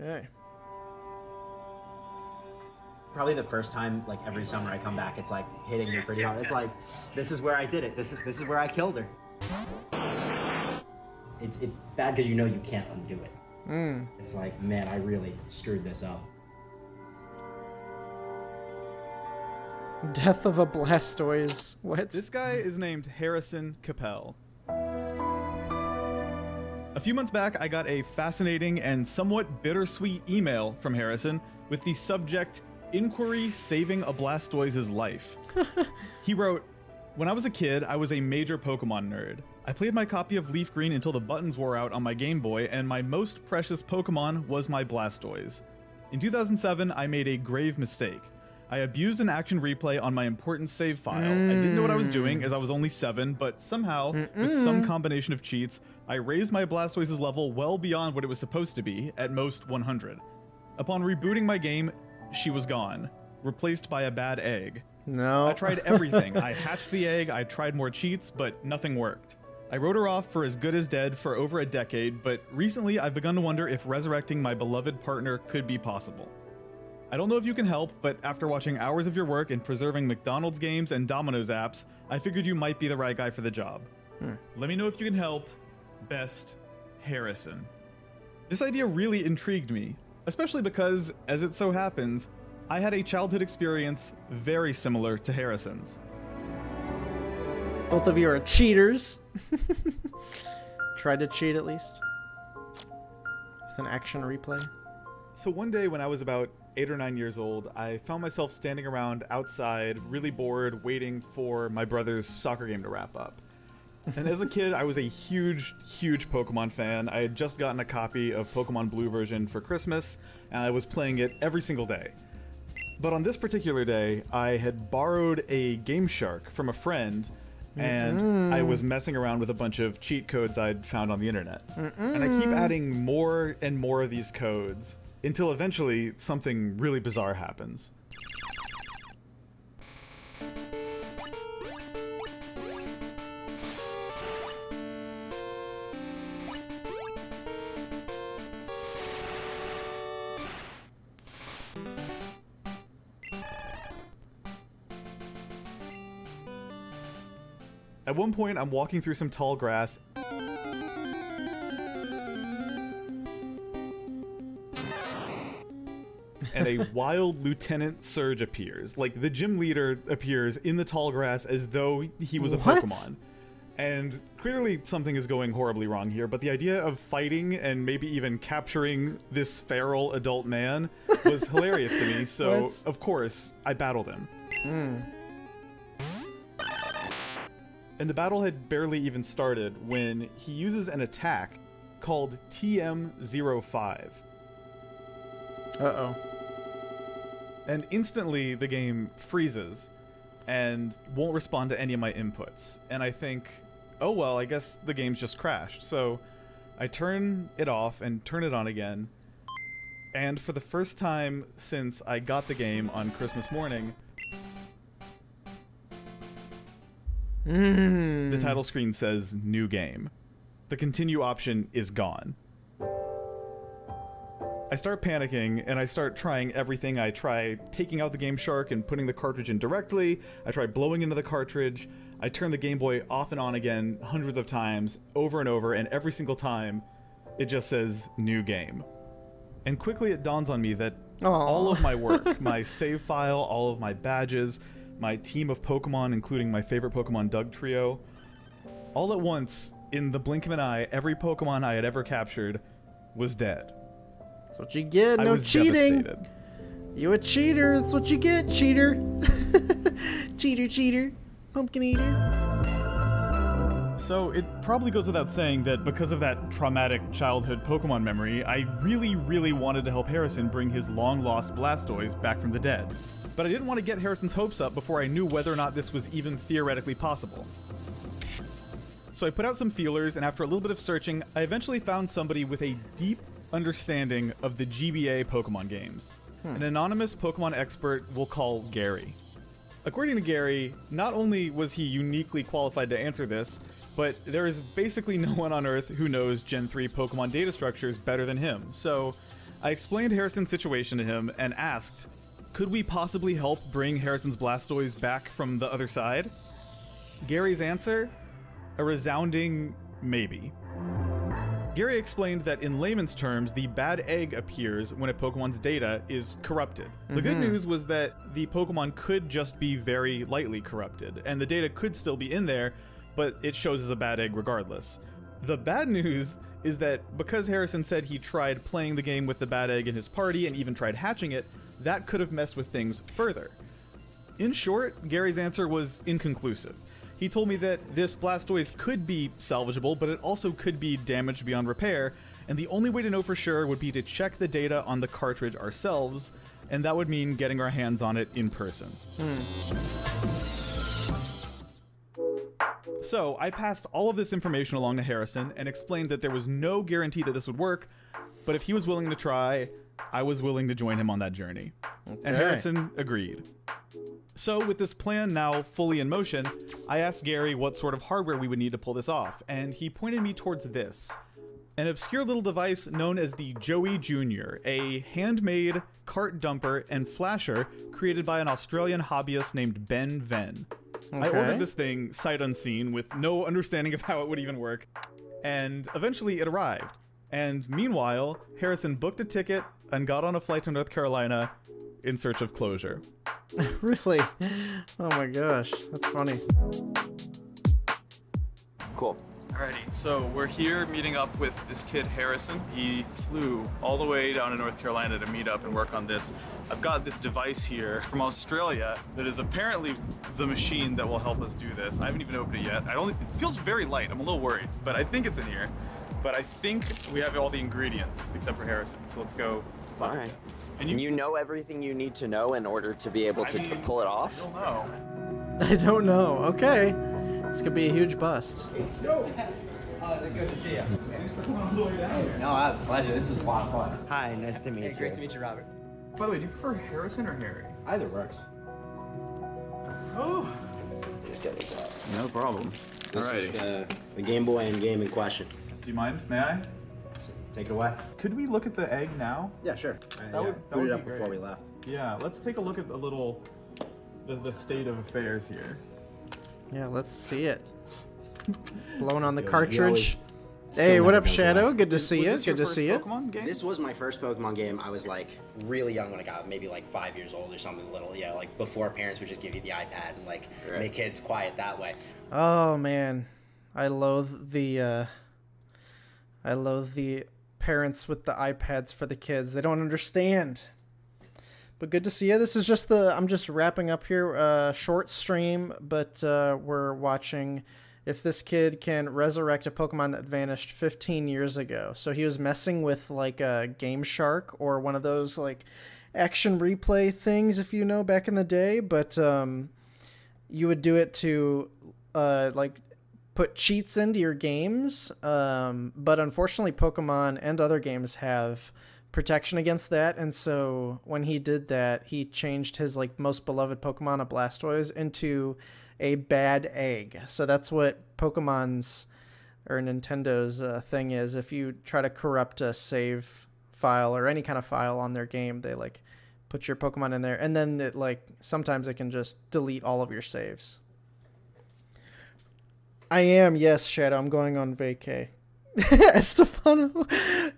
Okay. Probably the first time, like every summer I come back, it's like hitting me pretty hard. It's like, this is where I did it. This is this is where I killed her. It's it's bad because you know you can't undo it. Mm. It's like, man, I really screwed this up. Death of a Blastoise. What? This guy is named Harrison Capel. A few months back, I got a fascinating and somewhat bittersweet email from Harrison with the subject Inquiry Saving a Blastoise's Life. he wrote, When I was a kid, I was a major Pokemon nerd. I played my copy of Leaf Green until the buttons wore out on my Game Boy, and my most precious Pokemon was my Blastoise. In 2007, I made a grave mistake. I abused an action replay on my important save file. I didn't know what I was doing mm. as I was only seven, but somehow, with some combination of cheats, I raised my Blastoise's level well beyond what it was supposed to be, at most 100. Upon rebooting my game, she was gone, replaced by a bad egg. no. I tried everything. I hatched the egg, I tried more cheats, but nothing worked. I wrote her off for as good as dead for over a decade, but recently I've begun to wonder if resurrecting my beloved partner could be possible. I don't know if you can help, but after watching hours of your work and preserving McDonald's games and Domino's apps, I figured you might be the right guy for the job. Hmm. Let me know if you can help. Best, Harrison. This idea really intrigued me, especially because, as it so happens, I had a childhood experience very similar to Harrison's. Both of you are cheaters. Tried to cheat at least. With an action replay. So one day when I was about eight or nine years old, I found myself standing around outside, really bored, waiting for my brother's soccer game to wrap up. And as a kid, I was a huge, huge Pokemon fan. I had just gotten a copy of Pokemon Blue version for Christmas, and I was playing it every single day. But on this particular day, I had borrowed a Game Shark from a friend, and I was messing around with a bunch of cheat codes I'd found on the internet. And I keep adding more and more of these codes until eventually something really bizarre happens. At one point, I'm walking through some tall grass. and a wild Lieutenant Surge appears. Like, the gym leader appears in the tall grass as though he was a What? Pokemon. And clearly something is going horribly wrong here, but the idea of fighting and maybe even capturing this feral adult man was hilarious to me, so What? of course, I battled him. Hmm. And the battle had barely even started when he uses an attack called TM05. Uh oh. And instantly the game freezes and won't respond to any of my inputs. And I think, oh well, I guess the game's just crashed. So I turn it off and turn it on again. And for the first time since I got the game on Christmas morning, Mm. the title screen says new game. The continue option is gone. I start panicking and I start trying everything. I try taking out the Game Shark and putting the cartridge in directly. I try blowing into the cartridge. I turn the Game Boy off and on again hundreds of times, over and over, and every single time it just says new game. And quickly it dawns on me that Aw. all of my work, my save file, all of my badges, my team of Pokemon, including my favorite Pokemon Dugtrio, all at once, in the blink of an eye, every Pokemon I had ever captured was dead. That's what you get. No cheating. devastated. You a cheater. That's what you get, cheater. cheater, cheater. Pumpkin eater. So it probably goes without saying that because of that traumatic childhood Pokemon memory, I really, really wanted to help Harrison bring his long lost Blastoise back from the dead. But I didn't want to get Harrison's hopes up before I knew whether or not this was even theoretically possible. So I put out some feelers, and after a little bit of searching, I eventually found somebody with a deep understanding of the GBA Pokemon games. Hmm. An anonymous Pokemon expert we'll call Gary. According to Gary, not only was he uniquely qualified to answer this, but there is basically no one on Earth who knows Gen 3 Pokemon data structures better than him. So I explained Harrison's situation to him and asked, could we possibly help bring Harrison's Blastoise back from the other side? Gary's answer? A resounding maybe. Gary explained that in layman's terms, the bad egg appears when a Pokemon's data is corrupted. The good mm-hmm. news was that the Pokemon could just be very lightly corrupted, and the data could still be in there, but it shows as a bad egg regardless. The bad news is that because Harrison said he tried playing the game with the bad egg in his party and even tried hatching it, that could have messed with things further. In short, Gary's answer was inconclusive. He told me that this Blastoise could be salvageable, but it also could be damaged beyond repair, and the only way to know for sure would be to check the data on the cartridge ourselves, and that would mean getting our hands on it in person. Hmm. So, I passed all of this information along to Harrison and explained that there was no guarantee that this would work, but if he was willing to try, I was willing to join him on that journey. And Harrison agreed. So, with this plan now fully in motion, I asked Gary what sort of hardware we would need to pull this off, and he pointed me towards this an obscure little device known as the Joey Jr., a handmade cart dumper and flasher created by an Australian hobbyist named BennVenn. I ordered this thing sight unseen with no understanding of how it would even work, and eventually it arrived. And meanwhile, Harrison booked a ticket and got on a flight to North Carolina in search of closure. really? Oh my gosh, that's funny. Cool. Alrighty, so we're here meeting up with this kid Harrison. He flew all the way down to North Carolina to meet up and work on this. I've got this device here from Australia that is apparently the machine that will help us do this. I haven't even opened it yet. I don't. It feels very light. I'm a little worried, but I think it's in here. But I think we have all the ingredients except for Harrison. So let's go. All right. And And you know everything you need to know in order to be able I to mean, pull it off? I don't know. I don't know. Okay. This could be a huge bust. Oh, is it good to see you? No, I have a pleasure. This is a lot of fun. Hi, nice to meet you. Great to meet you, Robert. By the way, do you prefer Harrison or Harry? Either works. Oh. Just get these out. No problem. This is the, the Game Boy and game in question. Do you mind? May I? Take it away. Could we look at the egg now? Yeah, sure. Uh, That yeah, would- that boot would it be up before great. we left. Yeah, let's take a look at the little the, the state of affairs here. Yeah, let's see it. Blowing on the Yeah, cartridge. Hey, what up, Shadow? Good to see you. Good to see you. This was my first Pokemon game. I was like really young when I got maybe like five years old or something little. Yeah, like before parents would just give you the iPad and like Right. make kids quiet that way. Oh man, I loathe the. uh I loathe the parents with the iPads for the kids. They don't understand. But good to see you. This is just the. I'm just wrapping up here. Uh, short stream, but uh, we're watching if this kid can resurrect a Pokemon that vanished 15 years ago. So he was messing with like a Game Shark or one of those like action replay things, if you know, back in the day. But um, you would do it to uh, like put cheats into your games. Um, but unfortunately, Pokemon and other games have protection against that. And so when he did that, he changed his like most beloved Pokemon, a Blastoise, into a bad egg. So that's what Pokemon's or Nintendo's uh, thing is. If you try to corrupt a save file or any kind of file on their game, they like put your Pokemon in there, and then it like sometimes it can just delete all of your saves. I am, yes, Shadow. I'm going on vacay. Estefano,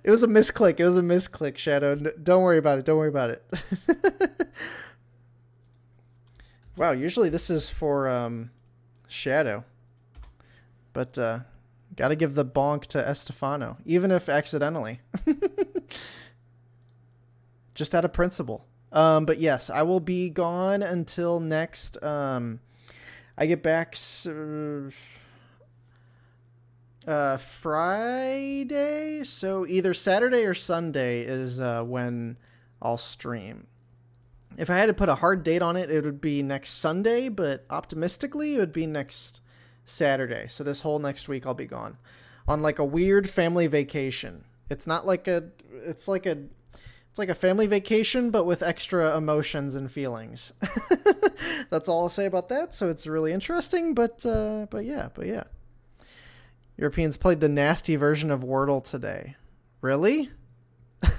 it was a misclick. It was a misclick, Shadow. Don't worry about it. Don't worry about it. wow, usually this is for um, Shadow, but uh, got to give the bonk to Estefano, even if accidentally. Just out of principle. Um, but yes, I will be gone until next. Um, I get back s- uh, Friday, so either Saturday or Sunday is uh, when I'll stream. If I had to put a hard date on it, it would be next Sunday, but optimistically, it would be next Saturday. So this whole next week, I'll be gone on like a weird family vacation. It's not like a. It's like a. It's like a family vacation, but with extra emotions and feelings. That's all I'll say about that. So it's really interesting, but uh, but yeah, but yeah. Europeans played the nasty version of Wordle today. Really?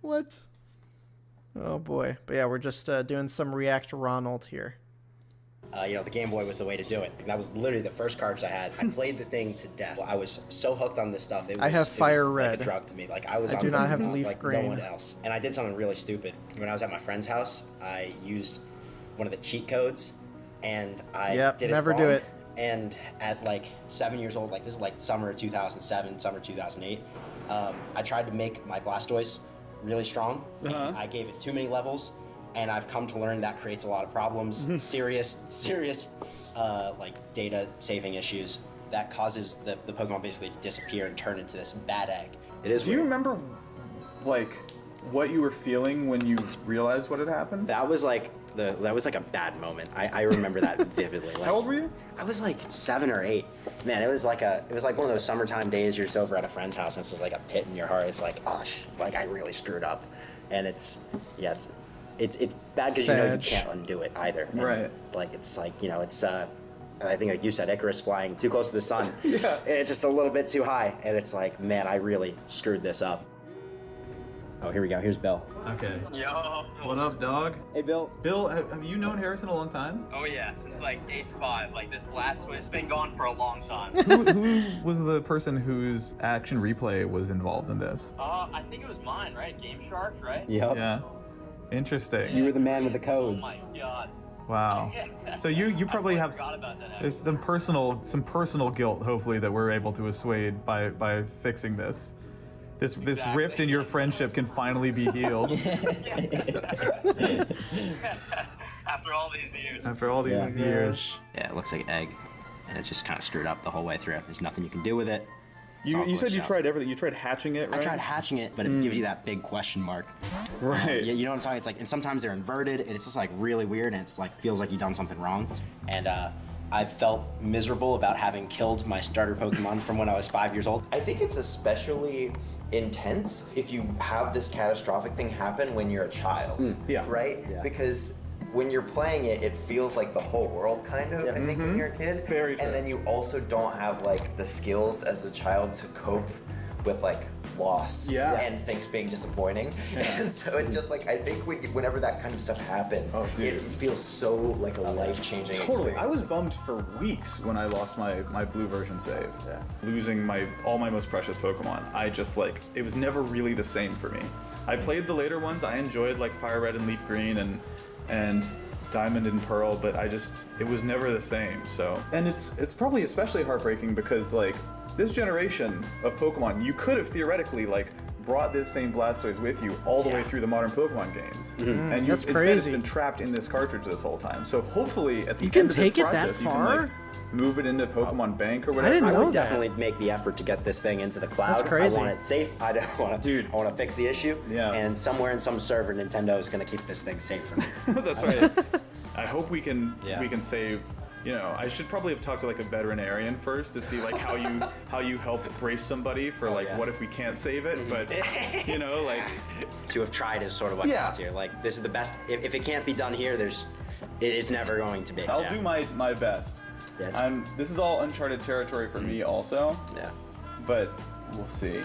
What? Oh boy. But yeah, we're just uh, doing some React Ronald here. Uh, you know, the Game Boy was the way to do it. And that was literally the first cartridge I had. I played the thing to death. I was so hooked on this stuff. It was, I have Fire like Red. a drug to me. Like I was. I on do not have Leaf like Green. No one else. And I did something really stupid. When I was at my friend's house, I used one of the cheat codes, and I Yep, did it never do it. And at like seven years old, like this is like summer 2007, summer 2008, um, I tried to make my Blastoise really strong. Uh-huh. I gave it too many levels, and I've come to learn that creates a lot of problems, Mm-hmm. serious, serious, uh, like data saving issues that causes the, the Pokemon basically to disappear and turn into this bad egg. It is Do you remember, like, what you were feeling when you realized what had happened? That was like the that was like a bad moment. I, I remember that vividly. Like, How old were you? I was like seven or eight. Man, it was like a it was like one of those summertime days. You're just over at a friend's house, and it's just like a pit in your heart. It's like, oh, sh- like I really screwed up, and it's yeah, it's it's it's bad because you know you Sag. can't undo it either. And, Right. Like it's like you know it's uh. I think, like you said, Icarus flying too close to the sun. Yeah. It's just a little bit too high, and it's like, man, I really screwed this up. Oh, here we go. Here's Bill. Okay. Yo. What up, dog? Hey, Bill. Bill, have, have you known Harrison a long time? Oh yeah, since like age five. Like this Blastoise been gone for a long time. who, who was the person whose action replay was involved in this? uh, I think it was mine, right? Game Sharks, right? Yep. Yeah. Interesting. You were the man with the codes. Oh my god. Wow. So you you probably have forgot about that. there's some personal some personal guilt hopefully that we're able to assuade by by fixing this. This this rift in your friendship can finally be healed After all these years. after all these Yeah. years. Yeah, it looks like an egg, and it's just kind of screwed up the whole way through. There's nothing you can do with it. It's You, you said you out. tried everything. You tried hatching it, I right? tried hatching it, but it gives you that big question mark. Right. Yeah, you know what I'm talking? It's like, and sometimes they're inverted, and it's just like really weird, and it's like feels like you've done something wrong. And uh, I felt miserable about having killed my starter Pokemon from when I was five years old. I think it's especially intense if you have this catastrophic thing happen when you're a child. Yeah. Right? Yeah. Because when you're playing it, it feels like the whole world kind of, I think, when you're a kid. Mm-hmm. Very true. And then you also don't have like the skills as a child to cope with like loss Yeah. and things being disappointing. And so it's just like I think when, whenever that kind of stuff happens, Oh, it feels so like a life changing Totally. experience. I was bummed for weeks when I lost my, my blue version save. Yeah. Losing my all my most precious Pokemon. I just like it was never really the same for me. I played the later ones. I enjoyed like Fire Red and Leaf Green and and Diamond and Pearl, but I just it was never the same. So and it's it's probably especially heartbreaking because like this generation of Pokemon, you could have theoretically like brought this same Blastoise with you all the way through the modern Pokemon games, mm-hmm. and mm, you That's instead crazy. it's been trapped in this cartridge this whole time. So hopefully at the You can end of this take it that process, you can, far? like, move it into Pokemon Bank or whatever. didn't I know would that. definitely make the effort to get this thing into the cloud. That's crazy. I want it safe. I don't want to. Dude. I want to fix the issue. Yeah. And somewhere in some server, Nintendo is going to keep this thing safe for me. That's right. I hope we can Yeah. we can save. You know, I should probably have talked to like a veterinarian first to see like how you how you help brace somebody for oh, like yeah. what if we can't save it, but you know like to have tried is sort of what Yeah. counts here. Like this is the best. If, if it can't be done here, there's. It, it's never going to be. I'll yeah. do my my best. Yeah, I'm. This is all uncharted territory for me mm. also, Yeah. but we'll see.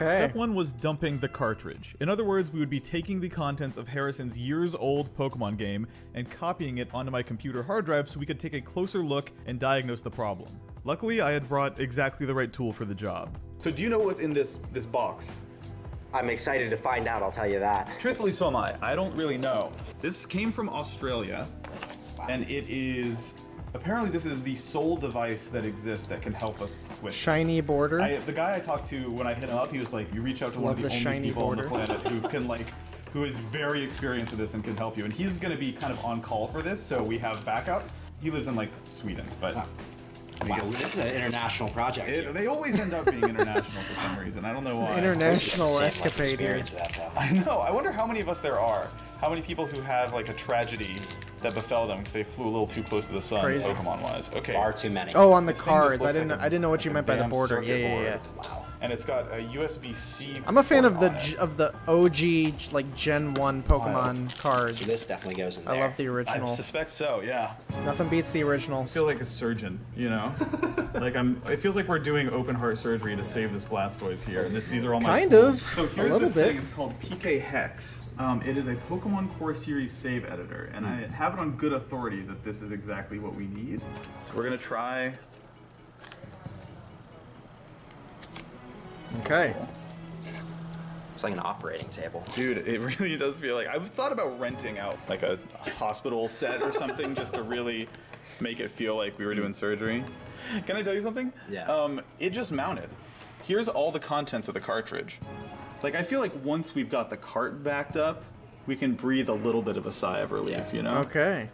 Okay. Step one was dumping the cartridge. In other words, we would be taking the contents of Harrison's years old Pokemon game and copying it onto my computer hard drive so we could take a closer look and diagnose the problem. Luckily, I had brought exactly the right tool for the job. So, do you know what's in this this box? I'm excited to find out. I'll tell you that. Truthfully, so am I. I don't really know. This came from Australia, and it is apparently this is the sole device that exists that can help us with this. Shiny border. I, the guy I talked to when I hit him up, he was like, "You reach out to one of the, the only shiny people on the planet who can like, who is very experienced with this and can help you." And he's going to be kind of on call for this, so we have backup. He lives in like Sweden, but we Wow, this is an international project. it- they always end up being international for some reason. I don't know why. International Same, escapade here. experience with that, though. I know. I wonder how many of us there are. How many people who have like a tragedy that befell them because they flew a little too close to the sun, Crazy. Pokemon wise. Okay. Far too many. Oh, on the This cards. I didn't. like a- I didn't know what you meant by the border. Yeah, yeah, yeah. board. Wow. and it's got a USB-C. I'm a fan of the G- of the OG like Gen One Pokemon cards. So this definitely goes in there. I love the original. I suspect so. Yeah. Nothing beats the original. I feel like a surgeon, you know. like I'm. It feels like we're doing open heart surgery to save this Blastoise here. And this, these are all my Kind tools. of. So A here's little this bit. thing. It's called PKHex. Um, it is a Pokemon Core Series save editor, and I have it on good authority that this is exactly what we need. So we're gonna try. Okay. It's like an operating table. Dude, it really does feel like I've thought about renting out like a hospital set or something just to really make it feel like we were doing surgery. Can I tell you something? Yeah. Um, it just mounted. Here's all the contents of the cartridge. Like I feel like once we've got the cart backed up, we can breathe a little bit of a sigh of relief, Yeah. you know? Okay.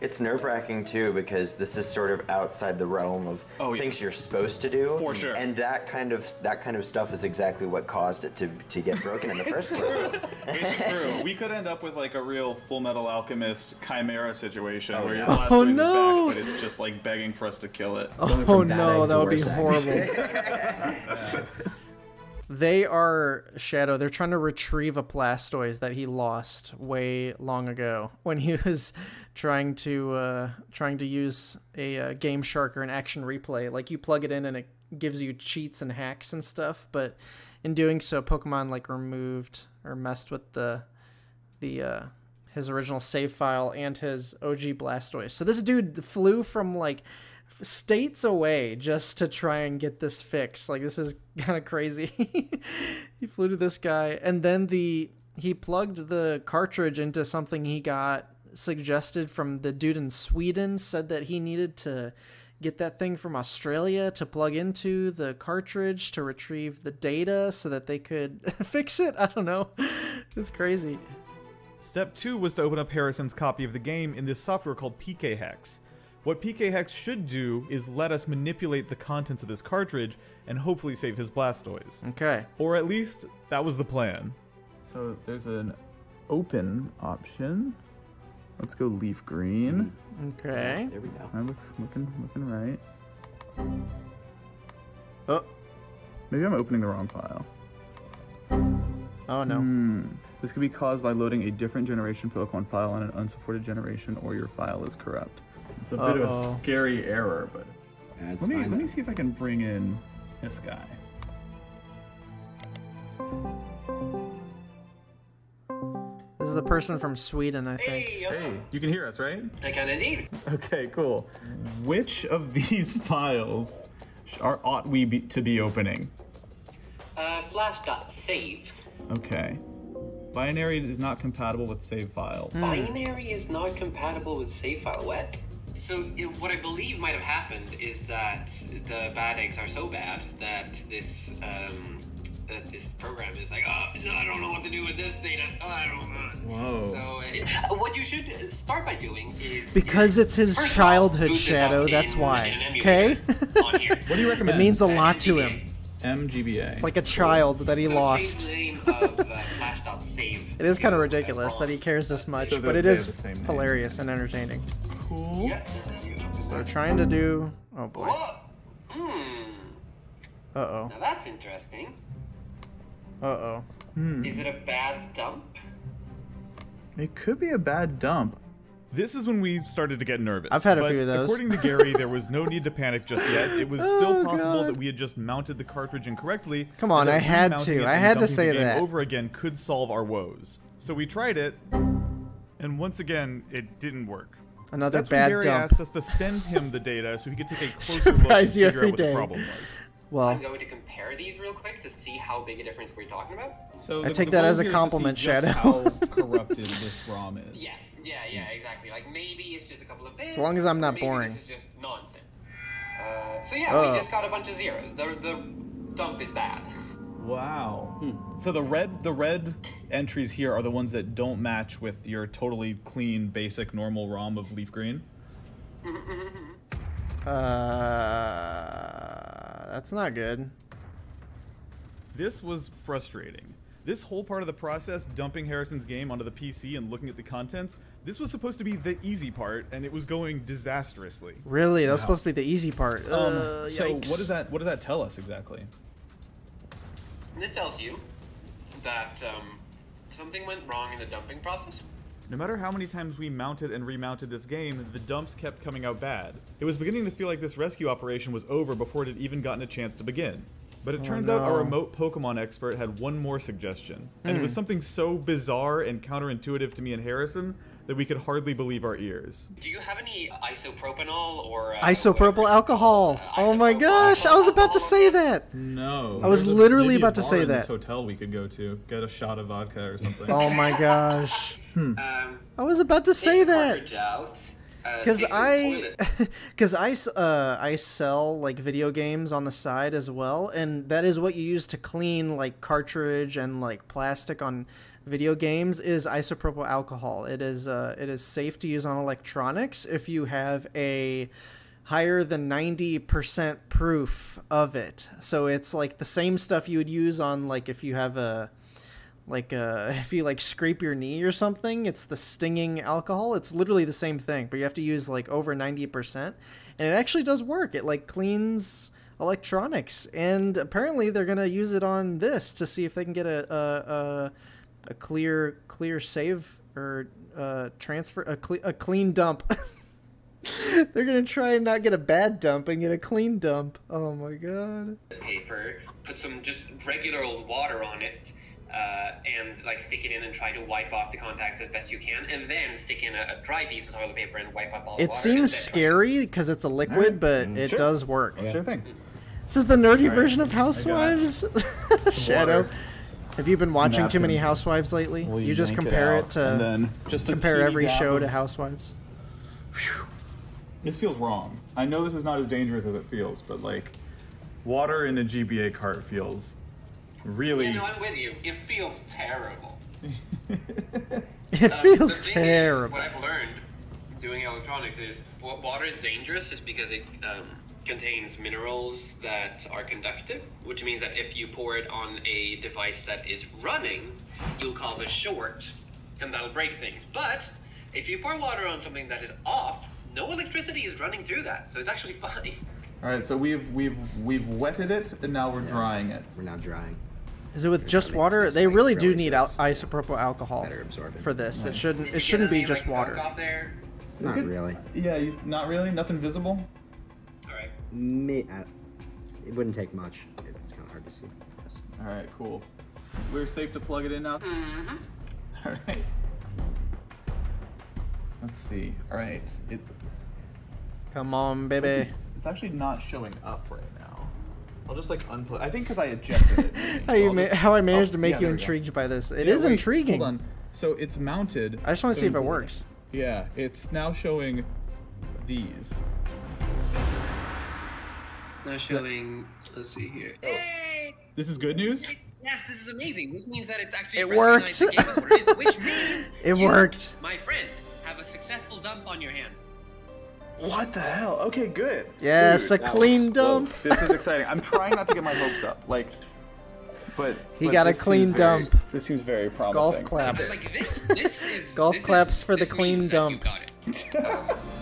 It's nerve wracking too because this is sort of outside the realm of Oh, yeah. things you're supposed to do. For sure. And that kind of that kind of stuff is exactly what caused it to, to get broken in the first place. It's true. We could end up with like a real Fullmetal Alchemist chimera situation oh, where your yeah. Blastoise Oh, is back, oh, but it's just like begging for us to kill it. Oh, Going Oh from no, that would be worse egg. horrible. they are Shadow. They're trying to retrieve a Blastoise that he lost way long ago when he was trying to uh, trying to use a uh, Game Shark or an Action Replay. Like you plug it in and it gives you cheats and hacks and stuff, but in doing so, Pokemon like removed or messed with the the uh, his original save file and his OG Blastoise. So this dude flew from like states away just to try and get this fixed. Like this is kind of crazy. he flew to this guy and then the he plugged the cartridge into something he got suggested from the dude in Sweden said that he needed to get that thing from Australia to plug into the cartridge to retrieve the data so that they could fix it. I don't know. It's crazy. Step two was to open up Harrison's copy of the game in this software called PKHex. What PKHex should do is let us manipulate the contents of this cartridge and hopefully save his Blastoise. Okay. Or at least that was the plan. So there's an open option. Let's go leaf green. Okay. There we go. That looks looking looking right. Oh. Maybe I'm opening the wrong file. Oh no. Hmm. This could be caused by loading a different generation Pokemon file on an unsupported generation, or your file is corrupt. It's a bit of Uh-oh. a scary error, but That's let me fine let me see if I can bring in this guy. This is the person from Sweden, I think. Hey, Hey, you can hear us, right? I can indeed. Okay, cool. Which of these files are ought we be, to be opening? Uh, flash.save. Okay. Binary is not compatible with save file. Binary is not compatible with save file. What? So it, what I believe might have happened is that the bad eggs are so bad that this um, that this program is like, oh, no, I don't know what to do with this data. Oh, I don't know. Whoa. So uh, what you should start by doing is Because it's his of all, childhood shadow, that's in why. Okay? emulator on here. What do you recommend? It means a lot to him. MGBA. It's like a child that he So lost. name of, uh, It is kind of ridiculous that he cares this much, So but it is it they is have the same name. hilarious and entertaining. Cool. Yeah. So trying to do. Oh boy. Whoa. Hmm. Uh oh. Now that's interesting. Uh oh. Hmm. Is it a bad dump? It could be a bad dump. This is when we started to get nervous. I've had a but few of those. According to Gary, there was no need to panic just yet. It was Oh, still possible God. that we had just mounted the cartridge incorrectly. Come on, I had to. I had to say the game that. Over again could solve our woes. So we tried it, and once again, it didn't work. Another That's when bad Gary dump. asked us to send him the data so he could take a closer look and Surprise you figure every out what the problem was. Well, I'm going to compare these real quick to see how big a difference we're talking about. So I the- take the that as a here is to see compliment, just Shadow. how corrupted this ROM is. Yeah, yeah, yeah, exactly. Like maybe it's just a couple of bits. As long as I'm not maybe boring. This is just nonsense. Uh, so yeah, Oh. we just got a bunch of zeros. The the dump is bad. Wow. So the red the red entries here are the ones that don't match with your totally clean basic normal ROM of leaf green. uh, that's not good. This was frustrating. This whole part of the process, dumping Harrison's game onto the PC and looking at the contents, This was supposed to be the easy part, and it was going disastrously. Really, that was supposed to be the easy part. Um, uh, so what does that what does that tell us exactly? This tells you that um, something went wrong in the dumping process. No matter how many times we mounted and remounted this game, the dumps kept coming out bad. It was beginning to feel like this rescue operation was over before it had even gotten a chance to begin. But it turns out our remote Pokemon expert had one more suggestion, and it was something so bizarre and counterintuitive to me and Harrison that we could hardly believe our ears. Do you have any isopropanol or uh, Isopropyl alcohol. uh, Oh my gosh, I was about to say that. No. I was There's literally a about to say in this that. hotel we could go to, get a shot of vodka or something. Oh my gosh. Um, I was about to say that. cartridge out, uh, Because I, because I, s- uh, I sell like video games on the side as well, and that is what you use to clean like cartridge and like plastic on video games is isopropyl alcohol. It is, uh, it is safe to use on electronics if you have a higher than 90% proof of it. So it's like the same stuff you would use on like if you have a like uh, if you like scrape your knee or something it's the stinging alcohol it's literally the same thing but you have to use like over 90% and it actually does work it like cleans electronics and apparently they're gonna use it on this to see if they can get a a, a, a clear clear save or uh, transfer a, cle- a clean dump they're gonna try and not get a bad dump and get a clean dump oh my god paper, put some just regular old water on it, uh, and like stick it in and try to wipe off the contacts as best you can, and then stick in a, a dry piece of toilet paper and wipe up all the it water. seems scary because it's a liquid but it Sure. does work Sure thing. This is the nerdy version of Housewives. Shadow. Water. Have you been watching too many Housewives lately? We'll you just compare it, out, to then just compare every dab show of- to Housewives. This feels wrong. I know this is not as dangerous as it feels, but like, water in a GBA cart feels really. Yeah, no, I'm with you. It feels terrible. It Um, feels the thing is, terrible. what I've learned doing electronics is what water is dangerous is because it um, contains minerals that are conductive, which means that if you pour it on a device that is running, you'll cause a short, and that'll break things. But if you pour water on something that is off, no electricity is running through that, so it's actually fine. All right, so we've we've we've wetted it, and now we're drying it. We're now drying. Is it with just water? They really do need al- isopropyl alcohol for this. It shouldn't. It shouldn't be any, just like, water. Off there? Not Good- really. Yeah, you, not really. Nothing visible. All right. May, uh, it wouldn't take much. It's kind of hard to see. All right, cool. We're safe to plug it in now. Mm-hmm. All right. Let's see. All right. It, Come on, baby. It's, it's actually not showing up right now. I'll just like unplug. I think because I ejected it. maybe. How So you I'll ma- just- how I managed oh, to make yeah, you there we go. intrigued by this? It Yeah, is wait, intriguing. Hold on. So it's mounted. I just want to see if it works. Yeah, it's now showing these. Now showing. Let's see here. Hey! This is good news. Yes, this is amazing. Which means that it's actually It worked. the game as it is, which means It you, worked. My friend, have a successful dump on your hands. What the hell? Okay, good. Yes, Dude, a clean was- dump. This is exciting. I'm trying not to get my hopes up. Like, but He but got a clean seems very- dump. This seems very promising. Golf claps. Like this, this is Golf this claps is, for the clean means that you dump.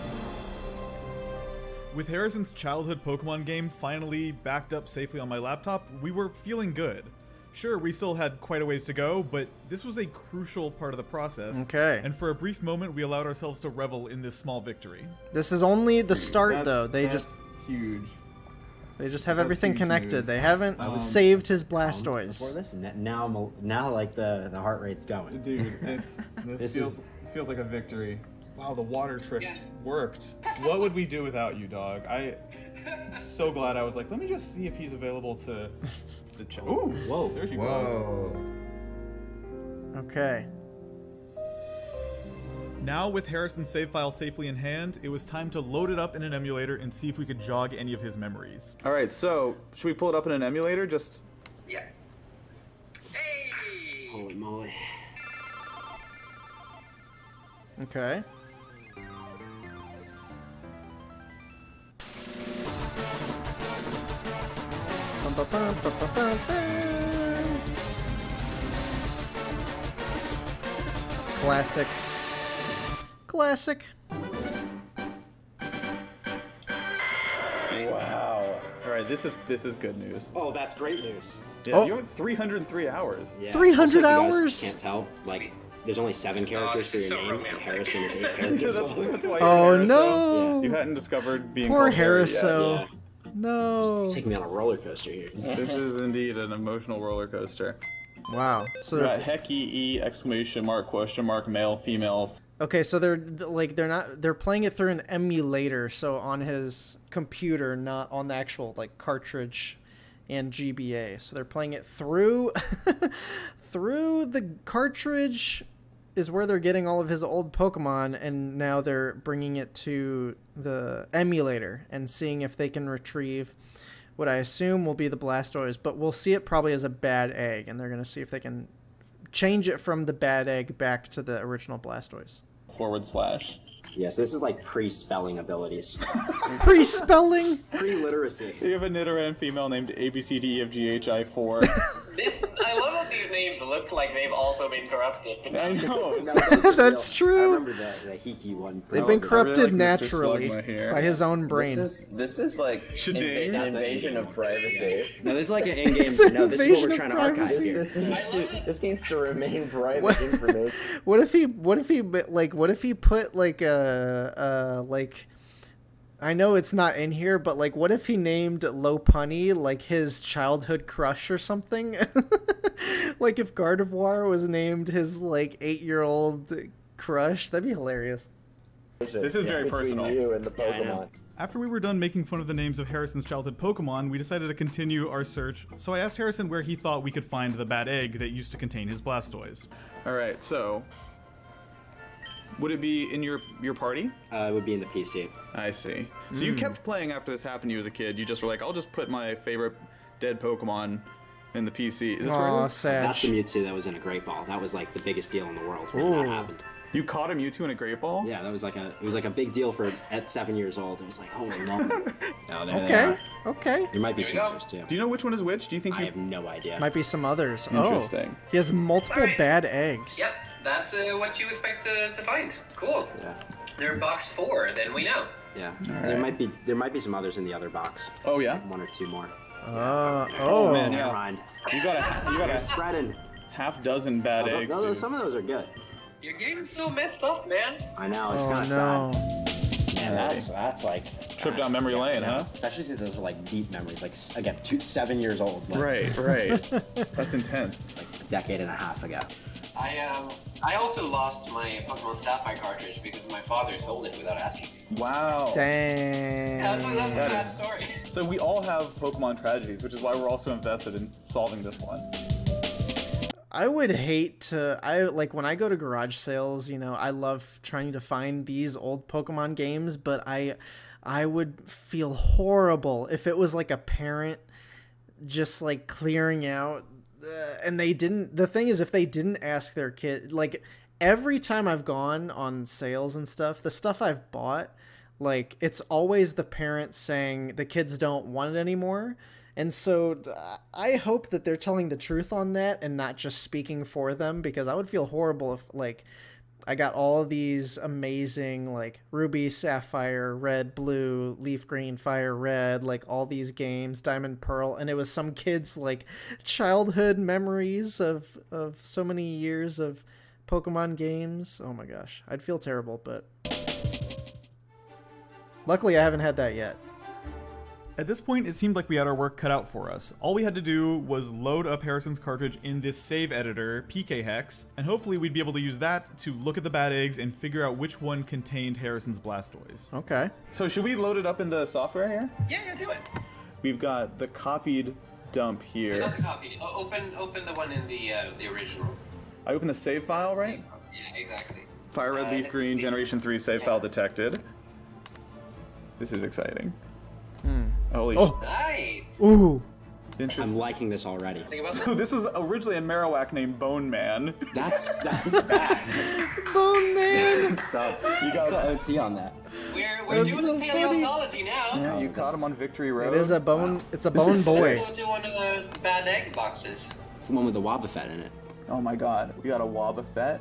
got it. With Harrison's childhood Pokemon game finally backed up safely on my laptop, we were feeling good. Sure, we still had quite a ways to go, but this was a crucial part of the process. Okay. And for a brief moment, we allowed ourselves to revel in this small victory. This is only the start, That's- though. They that's just huge. they just have that's everything connected. news. They haven't Um, saved his Before Blastoise. this, now I'm now like the the heart rate's going. Dude, it's, this, This feels is- this feels like a victory. Wow, the water trick Yeah. worked. What would we do without you, dog? I so glad I was like, let me just see if he's available to the check. Ooh, Whoa. there she goes. Whoa. Okay. Now, with Harrison's save file safely in hand, it was time to load it up in an emulator and see if we could jog any of his memories. All right, so should we pull it up in an emulator? Just Yeah. Hey! Holy moly. Okay. Classic. Classic. Wow. All right, this is this is good news. Oh, that's great news. Yeah, Oh. you have 303 hours. Yeah. 300 Also, if you guys hours? Can't tell. Like, there's only seven characters this for your so name, romantic. and Harrison is eight Yeah, characters. that's, that's why you're Oh Harrison. no! You hadn't discovered being Poor called Harry yet. Harriso. Yeah. No. Take me on a roller coaster here. This is indeed an emotional roller coaster. Wow. So We they're, got Heck E exclamation mark question mark male female. okay, so they're like they're not they're playing it through an emulator, so on his computer, not on the actual like cartridge and GBA. So they're playing it through through the cartridge is where they're getting all of his old Pokemon, and now they're bringing it to the emulator and seeing if they can retrieve what I assume will be the Blastoise, but we'll see it probably as a bad egg, and they're going to see if they can change it from the bad egg back to the original Blastoise. Forward slash. Yes, this is like pre-spelling abilities, Pre spelling? pre-literacy. You have a Nidoran female named ABCDEFGHI4. This, I love how these names look like they've also been corrupted. I know. No, those That's real. true. I remember the, the Hiki one. They've been I really corrupted like naturally by his own brain. This is this is like Shading. inva- invasion of privacy. No, this is like an in-game. No, this is what we're trying to archive privacy. here. This needs to this needs to remain private What- information. What if he? What if he? Like, what if he put like a, uh, like, I know it's not in here, but like, what if he named Lopunny like his childhood crush or something? like, if Gardevoir was named his like eight-year-old crush, that'd be hilarious. This is very personal. you and the Yeah, Pokemon. After we were done making fun of the names of Harrison's childhood Pokemon, we decided to continue our search. So I asked Harrison where he thought we could find the bad egg that used to contain his Blastoise. All right, so would it be in your your party? Uh, it would be in the PC. I see. So you kept playing after this happened to you as a kid. You just were like, I'll just put my favorite dead Pokemon in the PC. Is this where Aw, it is? That's the sad. Mewtwo that was in a Great Ball. That was like the biggest deal in the world when Ooh. that happened. You caught a Mewtwo in a Great Ball? Yeah, that was like a it was like a big deal for at seven years old. It was like holy moly. oh, there they Okay, are. okay. There might be Here some others too. Do you know which one is which? Do you think I you have no idea. Might be some others. Interesting. Oh, he has multiple Alright. bad eggs. Yep, that's uh, what you expect to, to find. Cool. Yeah, They're box four, then we know. yeah. There might be there might be some others in the other box. Oh yeah? One or two more. Uh, Oh, oh, man, Never yeah. mind. You got a you got a spreading. half dozen bad No, eggs. no, dude. some of those are good. Your game's so messed up, man. I know it's oh kind of no. sad. Man, that's that's like Trip down memory lane, huh? Especially since those are like deep memories. Like again, two, seven years old. Like, Right, right. That's intense. Like a decade and a half ago. I um, I also lost my Pokemon Sapphire cartridge because my father sold it without asking. Wow. Dang. That's, that's a sad is- story. So we all have Pokemon tragedies, which is why we're also invested in solving this one. I would hate to I like when I go to garage sales, you know, I love trying to find these old Pokemon games, but I I would feel horrible if it was like a parent just like clearing out and they didn't the thing is if they didn't ask their kid like every time I've gone on sales and stuff, the stuff I've bought like it's always the parents saying the kids don't want it anymore. And so uh, I hope that they're telling the truth on that and not just speaking for them because I would feel horrible if like I got all of these amazing like ruby, sapphire, red, blue, leaf green, fire red, like all these games, diamond, pearl, and it was some kids like childhood memories of of so many years of Pokemon games. Oh my gosh, I'd feel terrible, but luckily I haven't had that yet. At this point, it seemed like we had our work cut out for us. All we had to do was load up Harrison's cartridge in this save editor, PKHex, and hopefully we'd be able to use that to look at the bad eggs and figure out which one contained Harrison's Blastoise. Okay. So should we load it up in the software here? Yeah, yeah, do it. We've got the copied dump I got here. the copy. O- open, open the one in the uh, the original. I open the save file, right? Yeah, exactly. Fire red, Uh, leaf green, generation 3 save file detected. This is exciting. Hmm. Holy Oh. Nice. Ooh. I'm liking this already. So this was originally a Marowak named Bone Man. That's that's bad. Bone Man. Stop. You got Let's see on that. We're, we're That's doing so the paleontology now. Yeah, you caught him on Victory Road. It is a bone. It's a This bone is boy. Go to one of the bad egg boxes. It's the one with the Wobbuffet in it. Oh my god, we got a Wobbuffet.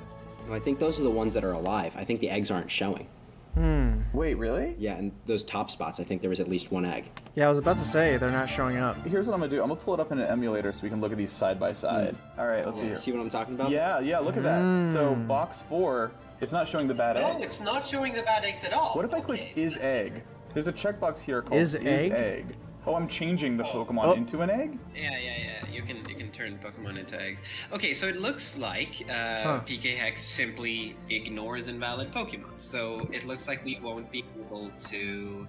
No, I think those are the ones that are alive. I think the eggs aren't showing. Hmm. Wait, really? Yeah, and those top spots, I think there was at least one egg. Yeah, I was about to say they're not showing up. Here's what I'm gonna do. I'm gonna pull it up in an emulator so we can look at these side by side. Hmm. All right, let's see Yeah, here. see what I'm talking about? Yeah, yeah, look at that. So hmm. box four, it's not showing the bad eggs. No, it's not showing the bad eggs at all. What if I click is egg? There's a checkbox here called Is egg? Oh, I'm changing the Pokemon Oh. into an egg? Yeah, yeah, yeah. You can you can turn Pokemon into eggs. Okay, so it looks like uh, Huh. PKHex simply ignores invalid Pokemon. So it looks like we won't be able to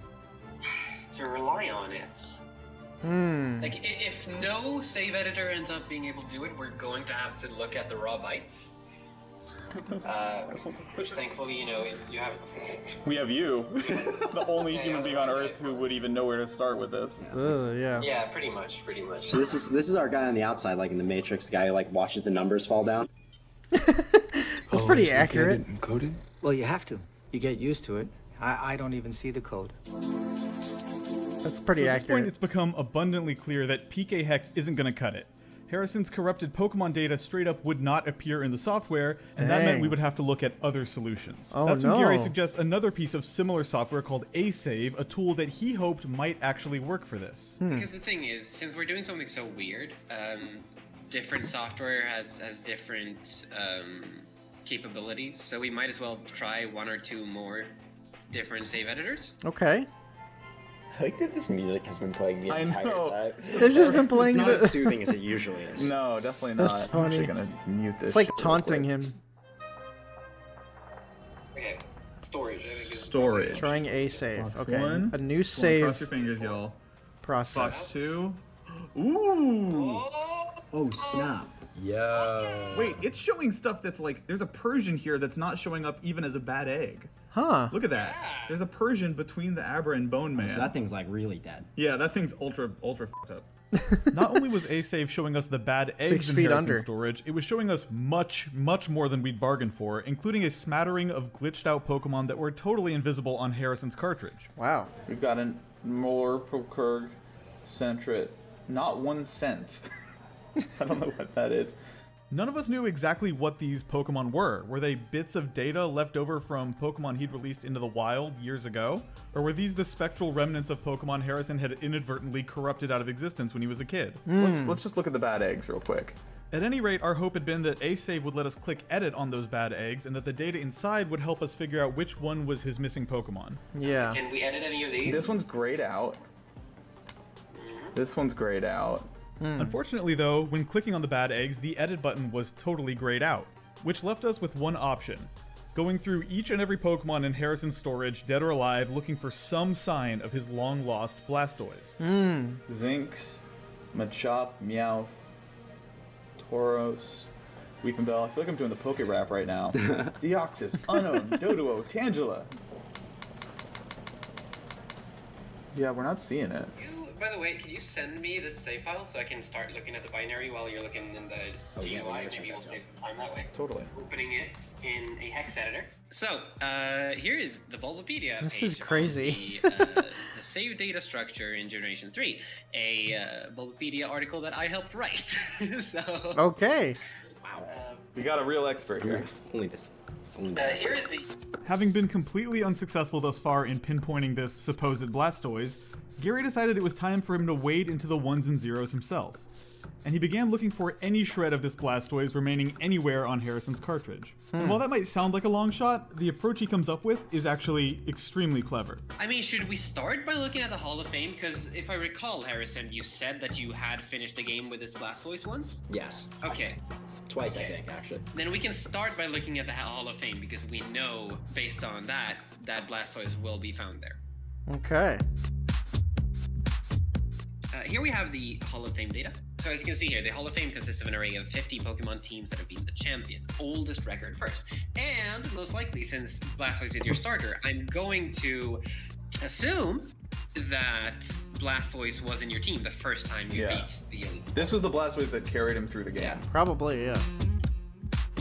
to rely on it. Hmm. Like if no save editor ends up being able to do it, we're going to have to look at the raw bytes. Uh, which thankfully, you know, you have. We have you, the only human being on Earth who would even know where to start with this. Ugh, yeah. Yeah, pretty much, pretty much. So this is this is our guy on the outside, like in the Matrix, the guy who like watches the numbers fall down. That's pretty accurate. Encoded? Well, you have to. You get used to it. I, I don't even see the code. That's pretty At this point, it's become abundantly clear that PKHex isn't going to cut it. Harrison's corrupted Pokemon data straight up would not appear in the software, and that meant we would have to look at other solutions. Oh, That's when Gary suggests another piece of similar software called A-Save, a tool that he hoped might actually work for this. Because the thing is, since we're doing something so weird, um, different software has has different um, capabilities. So we might as well try one or two more different save editors. Okay. I like that this music has been playing the I entire know. time. They've just been playing It's playing not as the. soothing as it usually is. No, definitely not. That's I'm actually funny. gonna mute this. It's like shit real taunting quick. him. Okay, storage. I think is Storage. Trying a save. Box Okay. one. A new Come on, Cross save your fingers, y'all. Box process. two. Ooh. Oh, Oh snap! Yo. Wait, it's showing stuff that's like there's a Persian here that's not showing up even as a bad egg. Huh. Look at that. Yeah. There's a Persian between the Abra and Bone oh, Man. So that thing's like really dead. Yeah, that thing's ultra ultra fucked up. Not only was A-Save showing us the bad eggs Six in feet Harrison's under. storage, it was showing us much, much more than we'd bargained for, including a smattering of glitched out Pokemon that were totally invisible on Harrison's cartridge. Wow. We've got a an Morpurg Centret, not one cent. I don't know what that is. None of us knew exactly what these Pokemon were. Were they bits of data left over from Pokemon he'd released into the wild years ago? Or were these the spectral remnants of Pokemon Harrison had inadvertently corrupted out of existence when he was a kid? Let's, let's just look at the bad eggs real quick. At any rate, our hope had been that A-Save would let us click edit on those bad eggs and that the data inside would help us figure out which one was his missing Pokemon. Yeah. Can we edit any of these? This one's grayed out. This one's grayed out. Hmm. Unfortunately, though, when clicking on the bad eggs, the edit button was totally grayed out, which left us with one option going through each and every Pokemon in Harrison's storage, dead or alive, looking for some sign of his long lost Blastoise. Hmm. Jynx, Machop, Meowth, Tauros, Weepinbell. I feel like I'm doing the Poke Rap right now. Deoxys, Unown, Doduo, Tangela. Yeah, we're not seeing it. You, by the way, can you send me the save file so I can start looking at the binary while you're looking in the Oh, yeah, GUI? we'll Maybe we'll save some time that way. Totally. Opening it in a hex editor. So, uh, here is the Bulbapedia. This page is crazy. The, uh, the save data structure in Generation 3. A uh, Bulbapedia article that I helped write. so, Okay. um, We got a real expert here. Only this. Uh, here is the Having been completely unsuccessful thus far in pinpointing this supposed Blastoise, Gary decided it was time for him to wade into the ones and zeros himself. And he began looking for any shred of this Blastoise remaining anywhere on Harrison's cartridge. And while that might sound like a long shot, the approach he comes up with is actually extremely clever. I mean, should we start by looking at the Hall of Fame? Because if I recall, Harrison, you said that you had finished the game with this Blastoise once? Yes. Okay. Twice, I think, actually. Then we can start by looking at the Hall of Fame because we know, based on that, that Blastoise will be found there. Okay. Uh, here we have the Hall of Fame data. So as you can see here, the Hall of Fame consists of an array of 50 Pokemon teams that have been the champion. Oldest record first. And most likely, since Blastoise is your starter, I'm going to assume that Blastoise was in your team the first time you Yeah. beat the Elite. This was the Blastoise that carried him through the game. Yeah, Probably, yeah.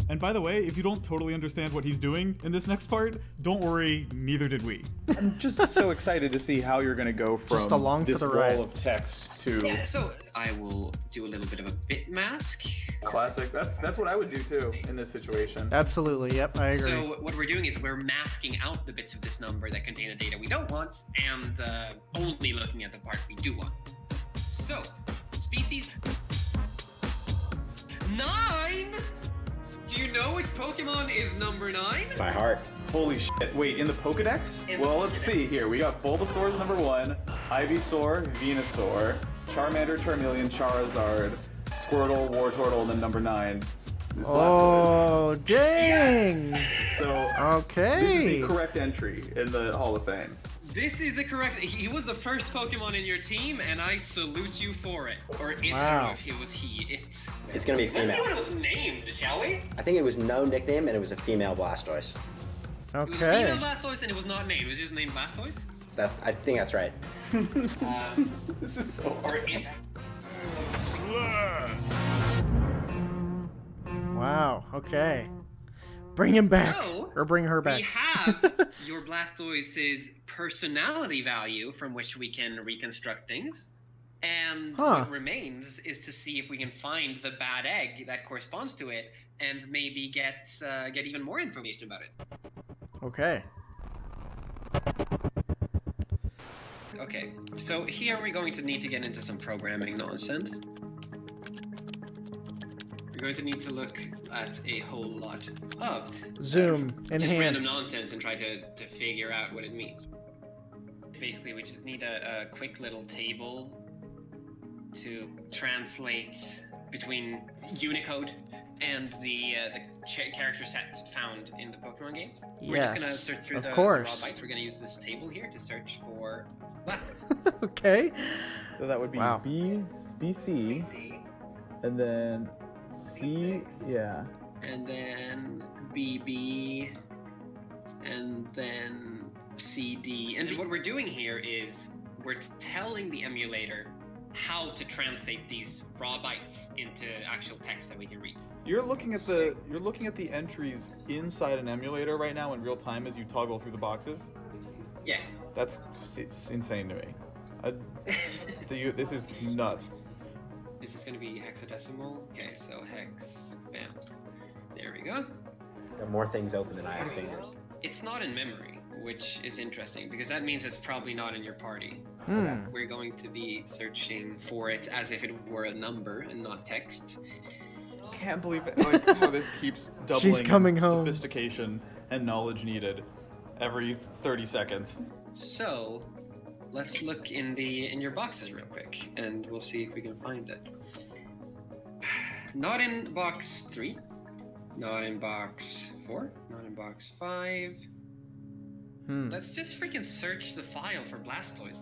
And by the way, if you don't totally understand what he's doing in this next part, don't worry, neither did we. I'm just so excited to see how you're going to go from Just along for this the wall ride. of text to Yeah, so I will do a little bit of a bit mask Classic. That's that's what I would do too in this situation. Absolutely. Yep, I agree. So what we're doing is we're masking out the bits of this number that contain the data we don't want, and uh, only looking at the part we do want. So, species nine. Do you know which Pokemon is number nine? By heart. Holy shit. Wait, in the Pokedex? In the well, let's Pokedex. see here. We got Bulbasaur's number one, Ivysaur, Venusaur, Charmander, Charmeleon, Charizard, Squirtle, Wartortle, and then number nine oh, dang. So okay. this is Okay. the correct entry in the Hall of Fame. This is the correct. He he was the first Pokemon in your team, and I salute you for it. Or it, Wow. if it was he. It. It's gonna be Let's see female. what it was named, shall we? I think it was no nickname and it was a female Blastoise. It was a Okay. female Blastoise, and it was not named. It was just named Blastoise. That I think that's right. Um, This is so or awesome. it. Wow. Okay. Bring him back. So, or bring her back. We have your Blastoise's personality value from which we can reconstruct things. And Huh. what remains is to see if we can find the bad egg that corresponds to it, and maybe get uh, get even more information about it. Okay. Okay, so here we're going to need to get into some programming nonsense. We're going to need to look at a whole lot of Zoom. just random nonsense and try to, to figure out what it means. Basically, we just need a, a quick little table to translate between Unicode and the uh, the ch- character set found in the Pokemon games. We're just gonna Yes, search through of the, course. the raw bytes. We're gonna use this table here to search for Blastoise. okay. So that would be Wow. B, BC, C, and then C, yeah. and then BB, and then CD. And what we're doing here is we're telling the emulator how to translate these raw bytes into actual text that we can read. You're looking at the you're looking at the entries inside an emulator right now in real time as you toggle through the boxes. Yeah. That's s- insane to me. I, the, this is nuts. Is this going to be hexadecimal? Okay, so hex, bam. There we go. There are more things open than I have fingers. It's not in memory, which is interesting because that means it's probably not in your party. Hmm. We're going to be searching for it as if it were a number and not text. Can't believe it, like how this keeps doubling She's coming home. sophistication and knowledge needed every 30 seconds. So, let's look in the in your boxes real quick, and we'll see if we can find it. Not in box three, not in box four, not in box five. Hmm. Let's just freaking search the file for Blastoise.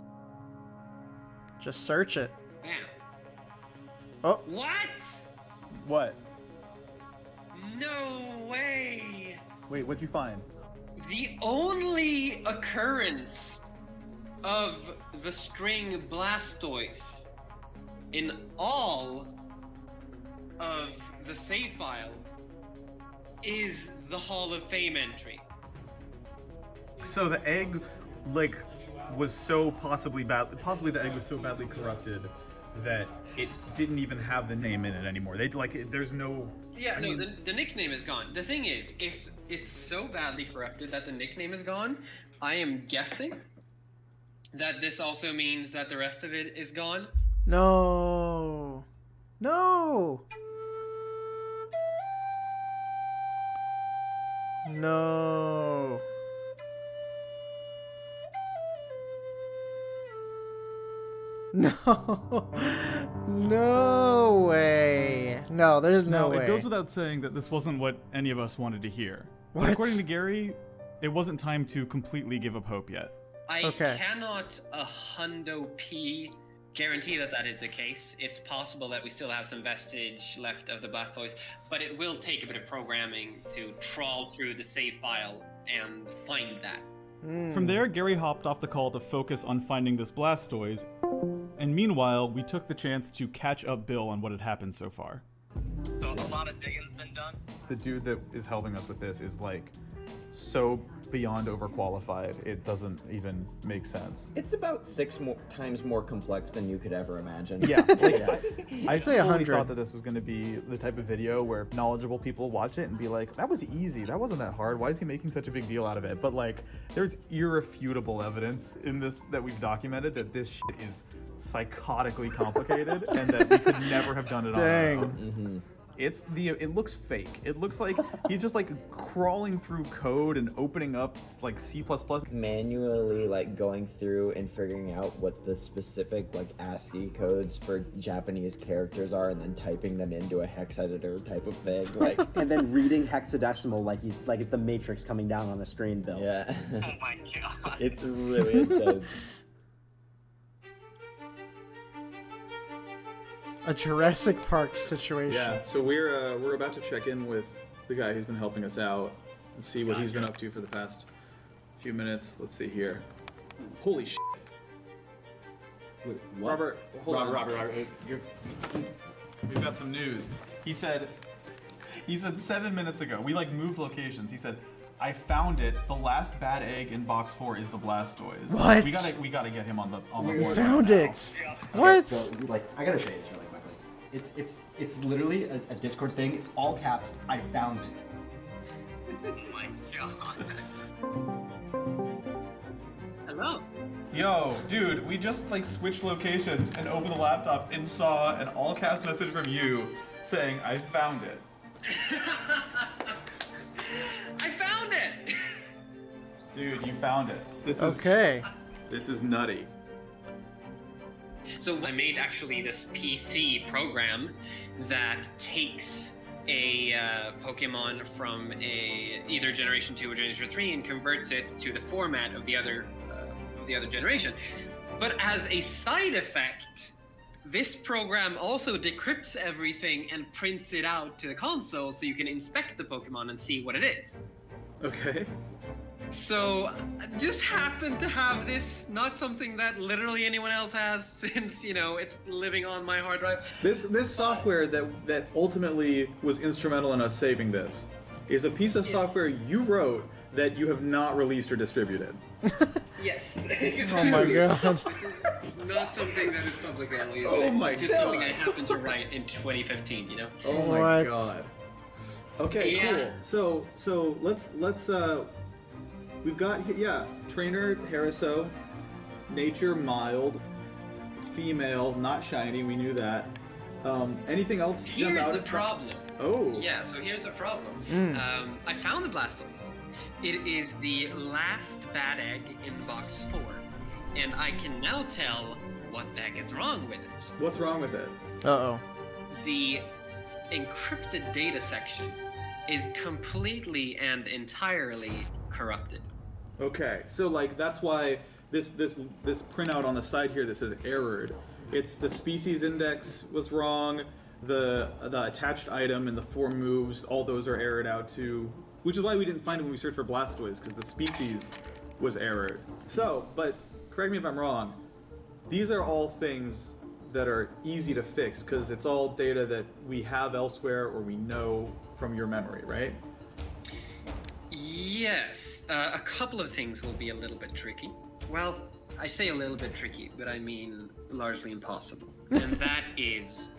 Just search it. Bam. Oh. What? What? No way! Wait, what'd you find? The only occurrence of the string Blastoise in all of the save file is the Hall of Fame entry. So the egg, like, was so possibly bad. Possibly the egg was so badly corrupted that it didn't even have the name in it anymore. They like, it, there's no. Yeah, I no, mean- the, the nickname is gone. The thing is, if it's so badly corrupted that the nickname is gone, I am guessing that this also means that the rest of it is gone. No. No. No. No. No way. No, there's no, No, way. it goes without saying that this wasn't what any of us wanted to hear. What? according to Gary, it wasn't time to completely give up hope yet. I Okay. cannot a hundo p guarantee that that is the case. It's possible that we still have some vestige left of the Blastoise, but it will take a bit of programming to trawl through the save file and find that. Hmm. From there, Gary hopped off the call to focus on finding this Blastoise, and meanwhile, we took the chance to catch up Bill on what had happened so far. So a lot of digging's been done. The dude that is helping us with this is like so beyond overqualified, it doesn't even make sense. It's about six more times more complex than you could ever imagine. Yeah, like, I, I I'd say fully 100. thought that this was going to be the type of video where knowledgeable people watch it and be like, "That was easy. That wasn't that hard. Why is he making such a big deal out of it?" But like, there's irrefutable evidence in this that we've documented that this shit is psychotically complicated and that we could never have done it on our Dang. own. hmm It's the it looks fake. It looks like he's just like crawling through code and opening up like C++. Manually, like going through and figuring out what the specific like ASCII codes for Japanese characters are, and then typing them into a hex editor type of thing. Like, and then reading hexadecimal like he's like it's the Matrix coming down on a screen, Bill. yeah, Oh my god. it's really intense. A Jurassic Park situation. Yeah, so we're uh, we're about to check in with the guy who's been helping us out and see what he's been up to for the past few minutes. Let's see here. Holy shit. Wait, Robert, hold Robert, on. Robert, Robert, you're, We've got some news. He said he said 7 minutes ago. We like moved locations. He said I found it. The last bad egg in box 4 is the Blastoise. What? We got to we got to get him on the on the You board. found right now. it. What? So, like, I gotta show It's it's it's literally a, a Discord thing, all caps. I found it. Oh my god. Hello. Yo, dude, we just like switched locations and opened the laptop and saw an all caps message from you saying I found it. I found it. Dude, you found it. This is Okay. this is nutty. So I made actually this PC program that takes a uh, Pokemon from a either Generation Two or Generation Three and converts it to the format of the other uh, of the other generation. But as a side effect, this program also decrypts everything and prints it out to the console so you can inspect the Pokemon and see what it is. Okay. So, just happened to have this, not something that literally anyone else has, since you know it's living on my hard drive. This this software that that ultimately was instrumental in us saving this is a piece of software you wrote that you have not released or distributed. Yes. Oh my god. Not something that is publicly available. Oh my It's just something I happened to write in 2015. You know. Oh my What? god. Okay, Yeah. cool. So so let's let's uh we've got he- yeah, trainer Hariso, nature mild, female, not shiny, we knew that. Um anything else jump Here's out the at- problem. Oh. Yeah. So here's the problem. Mm. Um, I found the Blastoise. It is the last bad egg in box four, and I can now tell what the heck is wrong with it. What's wrong with it? Uh oh. the encrypted data section is completely and entirely corrupted. Okay, so like that's why this this this printout on the side here that says errored. It's the species index was wrong. The the attached item and the four moves, all those are errored out too. Which is why we didn't find it when we searched for Blastoise because the species was errored. So, but correct me if I'm wrong. These are all things that are easy to fix because it's all data that we have elsewhere or we know from your memory, right? Yes, uh, a couple of things will be a little bit tricky. Well, I say a little bit tricky, but I mean largely impossible. and that is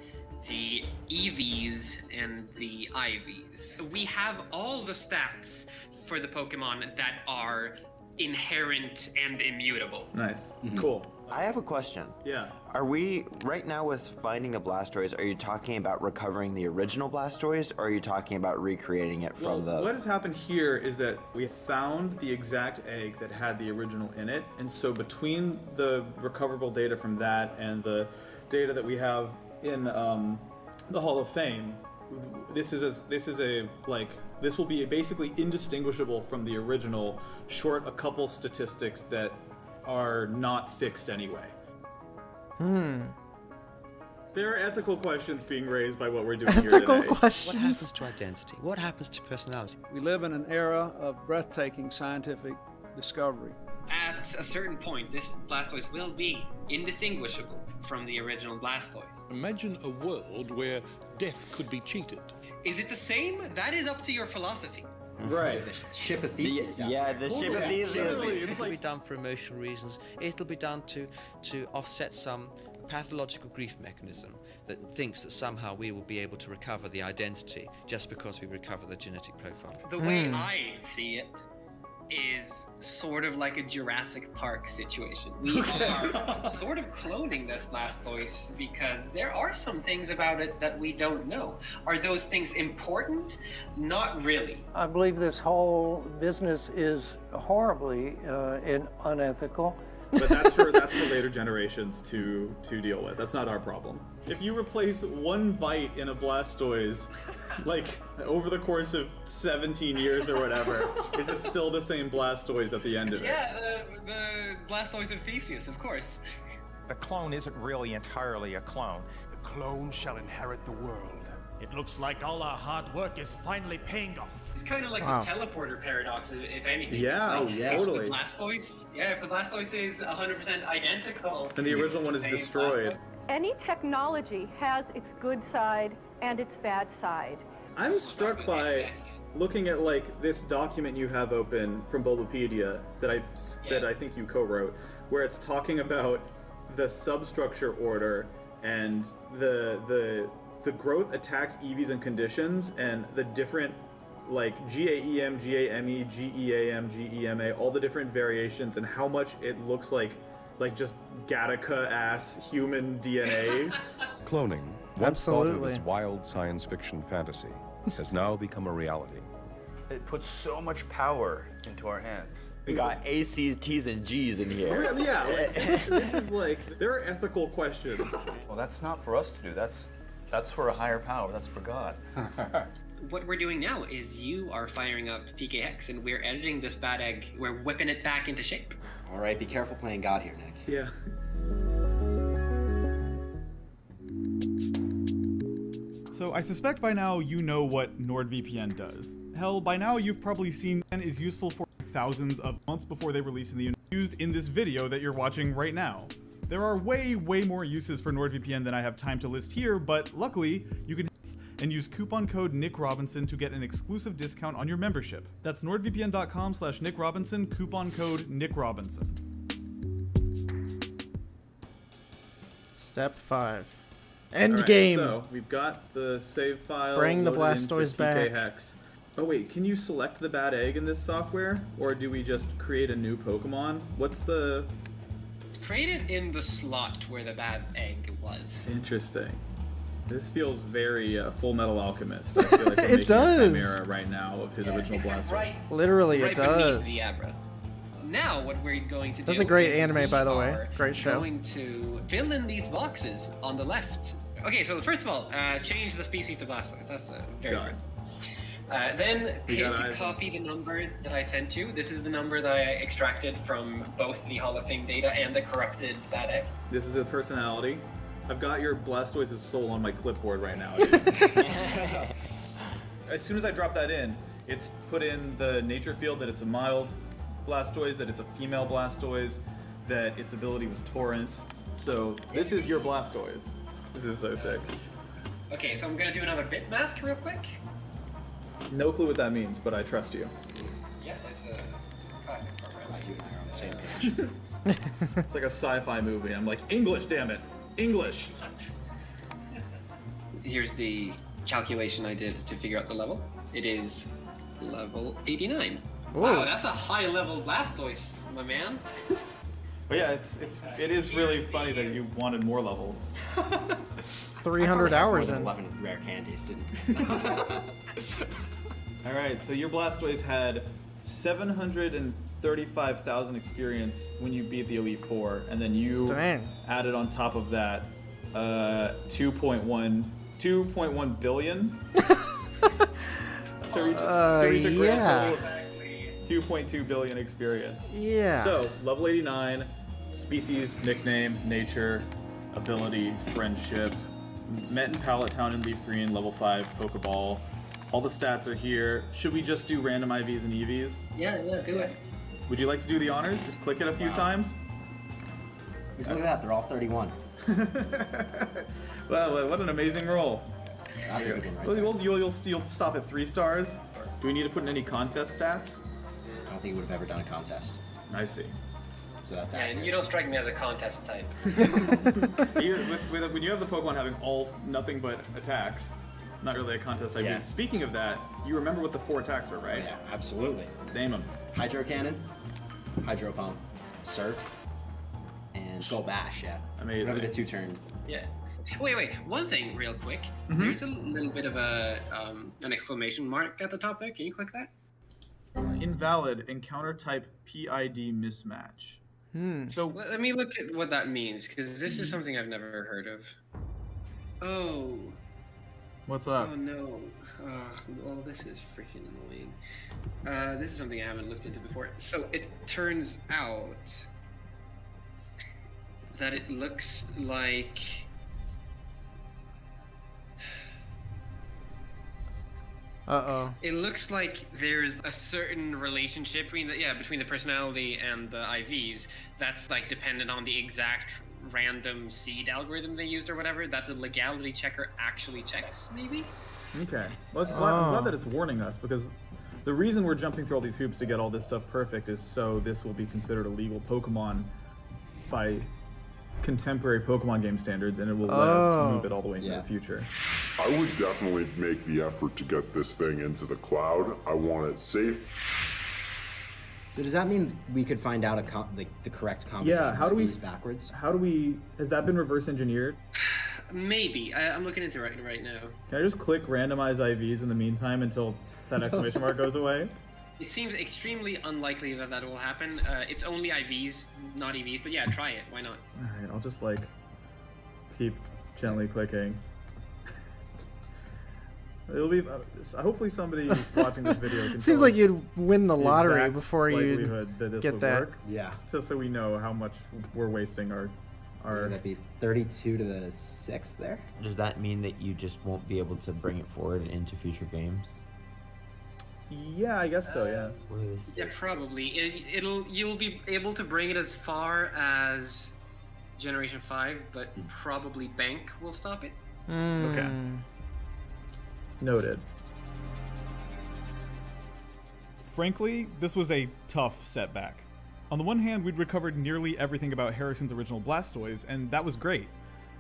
the EVs and the IVs. We have all the stats for the Pokemon that are inherent and immutable. Nice. Cool. I have a question. Yeah. Are we right now with finding the Blastoise? Are you talking about recovering the original Blastoise, or are you talking about recreating it Well, from the? what has happened here is that we found the exact egg that had the original in it, and so between the recoverable data from that and the data that we have in um, the Hall of Fame, this is a, this is a like this will be basically indistinguishable from the original, short a couple statistics that are not fixed anyway. Hmm. There are ethical questions being raised by what we're doing here Ethical today. What questions. happens to identity? What happens to personality? We live in an era of breathtaking scientific discovery. At a certain point, this Blastoise will be indistinguishable from the original Blastoise. Imagine a world where death could be cheated. Is it the same? That is up to your philosophy. Right. The ship of Theseus. out yeah, there. the ship of Totally. Theseus. It'll be done for emotional reasons. It'll be done to to offset some pathological grief mechanism that thinks that somehow we will be able to recover the identity just because we recover the genetic profile. The way hmm. I see it is sort of like a Jurassic Park situation. We are sort of cloning this Blastoise because there are some things about it that we don't know. Are those things important? Not really. I believe this whole business is horribly uh, in- unethical. But that's for that's for later generations to to deal with. That's not our problem. If you replace one byte in a Blastoise, like over the course of 17 years or whatever, is it still the same Blastoise at the end of it? Yeah, the, the Blastoise of Theseus, of course. The clone isn't really entirely a clone. The clone shall inherit the world. It looks like all our hard work is finally paying off. It's kind of like Wow. the teleporter paradox, if if anything. Yeah, Like, yeah. if totally. The Blastoise, yeah, if the Blastoise is 100% identical. And the original one is same destroyed. Any technology has its good side and its bad side. I'm struck by looking at like this document you have open from Bulbapedia that I that I think you co-wrote, where it's talking about the substructure order and the the the growth attacks EVs and conditions and the different like GAEM, GAME, GEAM, GEMA, all the different variations and how much it looks like like just Gattaca ass human DNA. Cloning, once thought of as wild science fiction fantasy, has now become a reality. It puts so much power into our hands. We got A's, T's, and G's in here. Really? Yeah, like, this, this is like there are ethical questions. Well, that's not for us to do. That's that's for a higher power. That's for God. What we're doing now is you are firing up PKHex and we're editing this bad egg. We're whipping it back into shape. All right, be careful playing God here, Nick. Yeah. So I suspect by now you know what NordVPN does. Hell, by now you've probably seen and is useful for thousands of months before they release in the used in this video that you're watching right now. There are way, way more uses for NordVPN than I have time to list here, but luckily, you can and use coupon code Nick Robinson to get an exclusive discount on your membership. That's nordvpn.com slash Nick Robinson, coupon code Nick Robinson. Step five. End Alright, game. So we've got the save file. Bring the Blastoise back. Hex. Oh wait, can you select the bad egg in this software, or do we just create a new Pokemon? What's the Create it in the slot where the bad egg was. interesting? This feels very uh, Fullmetal Alchemist. I feel like It does. a chimera right now of his original blaster. Right. Literally, right it does. The Abra. Now, what we're going to do. That's a great anime, by the way. Great show. Going to fill in these boxes on the left. Okay, so first of all, uh, change the species to Blastoise. That's uh, very Got first. Uh, then hit got eyes on- copy the number that I sent you. This is the number that I extracted from both the Hall of Fame data and the corrupted data. This is a personality. I've got your Blastoise's soul on my clipboard right now. as soon as I drop that in, it's put in the nature field that it's a mild Blastoise, that it's a female Blastoise, that its ability was Torrent. So this is your Blastoise. This is so sick. Okay, so I'm gonna do another bit mask real quick. No clue what that means, but I trust you. Yes, it's a classic program. I are on the same page. It's like a sci-fi movie. I'm like, English, damn it, English. Here's the calculation I did to figure out the level. It is level 89. Wow, that's a high level Blastoise, my man. But yeah, it's it's it is really funny that you wanted more levels. 300 hours in. Eleven rare candies, didn't All right, so your Blastoise had 735,000 experience when you beat the Elite Four, and then you Dang. added on top of that uh, 2.1 2.1 billion to reach, Uh, to reach a grand yeah. total 2.2 billion experience. Yeah. So level 89, species, nickname, nature, ability, friendship, met in Pallet Town in LeafGreen, level 5, Pokeball. All the stats are here. Should we just do random IVs and EVs? Yeah, yeah, do it. Would you like to do the honors? Just click it a few times. Look at that, they're all 31. well, uh, what an amazing roll. That's a good one right Well. You'll, you'll, you'll, you'll stop at three stars. Do we need to put in any contest stats? I don't think he would have ever done a contest. I see. So that's Yeah, accurate. you don't strike me as a contest type. With, with, when you have the Pokemon having all nothing but attacks, not really a contest type. Yeah. Speaking of that, you remember what the four attacks were, right? Yeah, absolutely. Name them. Hydro Cannon, Hydro Pump, Surf, and Skull Bash, yeah. Amazing. Remember the two turn. Yeah. Wait, wait. One thing, real quick. Mhm. There's a little bit of a um, an exclamation mark at the top there. Can you click that? Invalid encounter type PID mismatch. Hmm. So Let let me look at what that means, because this is something I've never heard of. Oh. What's up? Oh no. Uh, well, this is freaking annoying. Uh, this is something I haven't looked into before. So it turns out that it looks like. Uh oh. It looks like there's a certain relationship between the yeah between the personality and the IVs that's like dependent on the exact random seed algorithm they use or whatever that the legality checker actually checks maybe. Okay. Well, it's glad, I'm glad Oh. that it's warning us because the reason we're jumping through all these hoops to get all this stuff perfect is so this will be considered a legal Pokemon by contemporary Pokemon game standards, and it will let Oh. us move it all the way into oh. Yeah. the future. I would definitely make the effort to get this thing into the cloud. I want it safe. So does that mean we could find out a com- like the correct combination? Yeah. How do of we these backwards? How do we? Has that been reverse engineered? Maybe I, I'm looking into it right right now. Can I just click randomize IVs in the meantime until that exclamation mark goes away? It seems extremely unlikely that that will happen. Uh, it's only IVs, not EVs, but yeah, try it. Why not? All right. I'll just like keep gently clicking. It'll be. Uh, hopefully, somebody watching this video can. Seems like you'd win the the lottery exact before you likelihood get would that. work. Yeah. Just so we know how much we're wasting our our. Would that be 32 to the sixth there? Does that mean that you just won't be able to bring it forward into future games? Yeah, I guess so. Yeah. Yeah, probably. It, it'll you'll be able to bring it as far as Generation Five, but probably Bank will stop it. Okay. Hmm. Noted. Frankly, this was a tough setback. On the one hand, we'd recovered nearly everything about Harrison's original Blastoise, and that was great.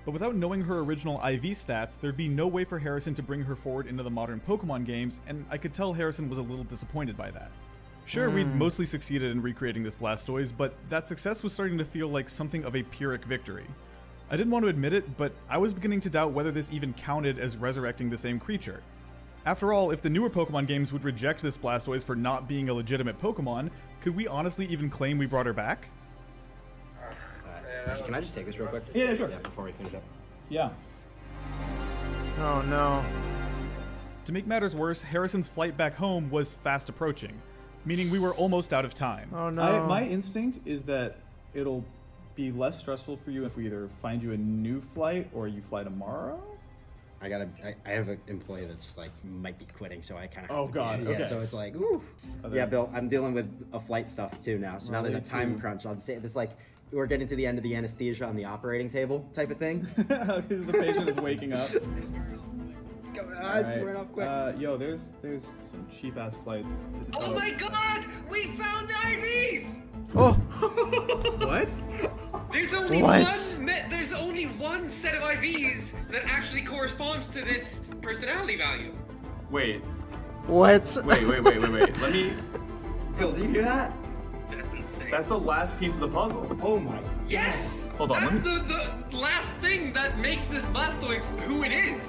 But without knowing her original IV stats, there'd be no way for Harrison to bring her forward into the modern Pokemon games, and I could tell Harrison was a little disappointed by that. Sure, we'd Hmm. mostly succeeded in recreating this Blastoise, but that success was starting to feel like something of a Pyrrhic victory. I didn't want to admit it, but I was beginning to doubt whether this even counted as resurrecting the same creature. After all, if the newer Pokemon games would reject this Blastoise for not being a legitimate Pokemon, could we honestly even claim we brought her back? Uh, can I just take this real quick? Yeah, sure. Yeah, before we finish up. Yeah. Oh no. To make matters worse, Harrison's flight back home was fast approaching, meaning we were almost out of time. Oh no. I, my instinct is that it'll be less stressful for you if we either find you a new flight or you fly tomorrow. I gotta. I, I have an employee that's just like might be quitting, so I kind of. Oh, God, Yeah, okay. so it's like, ooh. Are Yeah, Bill. I'm dealing with a flight stuff too now. So now there's a time too? crunch. I'll say this like we're getting to the end of the anesthesia on the operating table type of thing. Because the patient is waking up. Let's go. All Ah, it's right. wearing off quick. Uh, yo, there's there's some cheap ass flights. To, Oh my God! We found the IVs. Oh. what? There's only What? one. There's only one set of IVs that actually corresponds to this personality value. Wait. What? Wait, wait, wait, wait, wait. Let me. Bill, do you hear that? That's insane. That's the last piece of the puzzle. Oh my. Yes. Hold on, That's me- the, the last thing that makes this Blastoise who it is.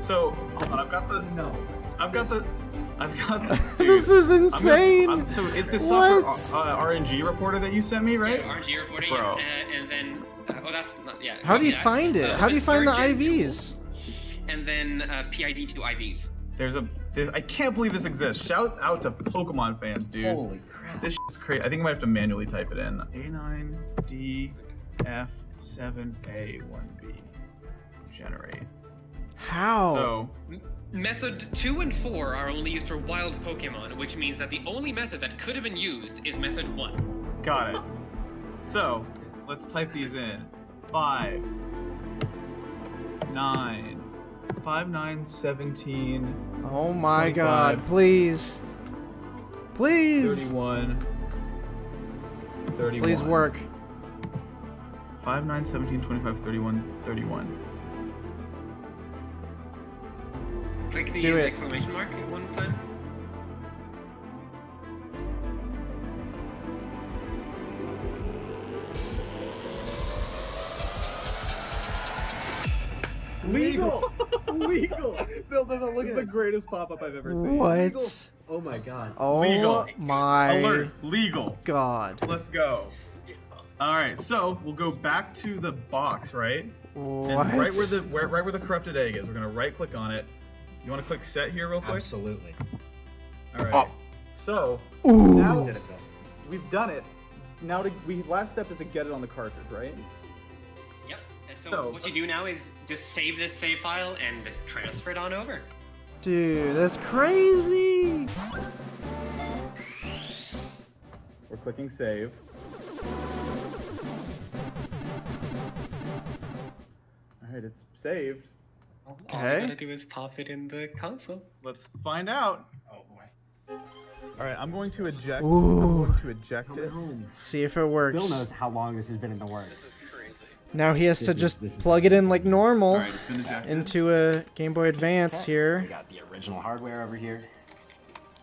So hold on, I've got the no. I've got the. I've got. The, This is I'm gonna- insane. I'm- so it's this software What? uh, RNG reporter that you sent me, right? Yeah, RNG reporting, Bro. and, and then uh, oh, that's not yeah. How do you yeah. find it? Uh, How do you find the third gen IVs? And then uh, PID two IVs. There's a. There's, I can't believe this exists. Shout out to Pokemon fans, dude. Holy crap. This is crazy. I think I might have to manually type it in. A9 DF7A1B. Generate. How? So Method 2 and 4 are only used for wild Pokemon, which means that the only method that could have been used is Method 1. got it. So let's type these in. Five, nine, Five nine seventeen. Oh my god, please. Please. 31. 31. Please work. 5, 9, 17, 25, 31, 31. Click the Do it. exclamation mark one eh, time. Legal! Legal! Bill, Bill, Bill, look at the this. greatest pop-up I've ever seen. What? Oh my god. Oh Legal. my Alert. Legal. god. Let's go. All right, so we'll go back to the box, right? What? And right where the where, right where the corrupted egg is, we're gonna right click on it. You want to click set here real quick? Absolutely. All right. Oh. So Ooh. now we've done it. Now to, we last step is to get it on the cartridge, right? Yep. So, So- what you do now is just save this save file and transfer it on over. Dude, that's crazy. We're clicking save. All right, it's saved. All you Okay. gotta do is pop it in the console. Let's find out. Oh boy. All right, I'm going to eject. Ooh. I'm going to eject it. See if it works. Bill knows how long this has been in the works. Now he has to is- just plug it in like normal All right, it's been into a Game Boy Advance We here. We got the original hardware over here.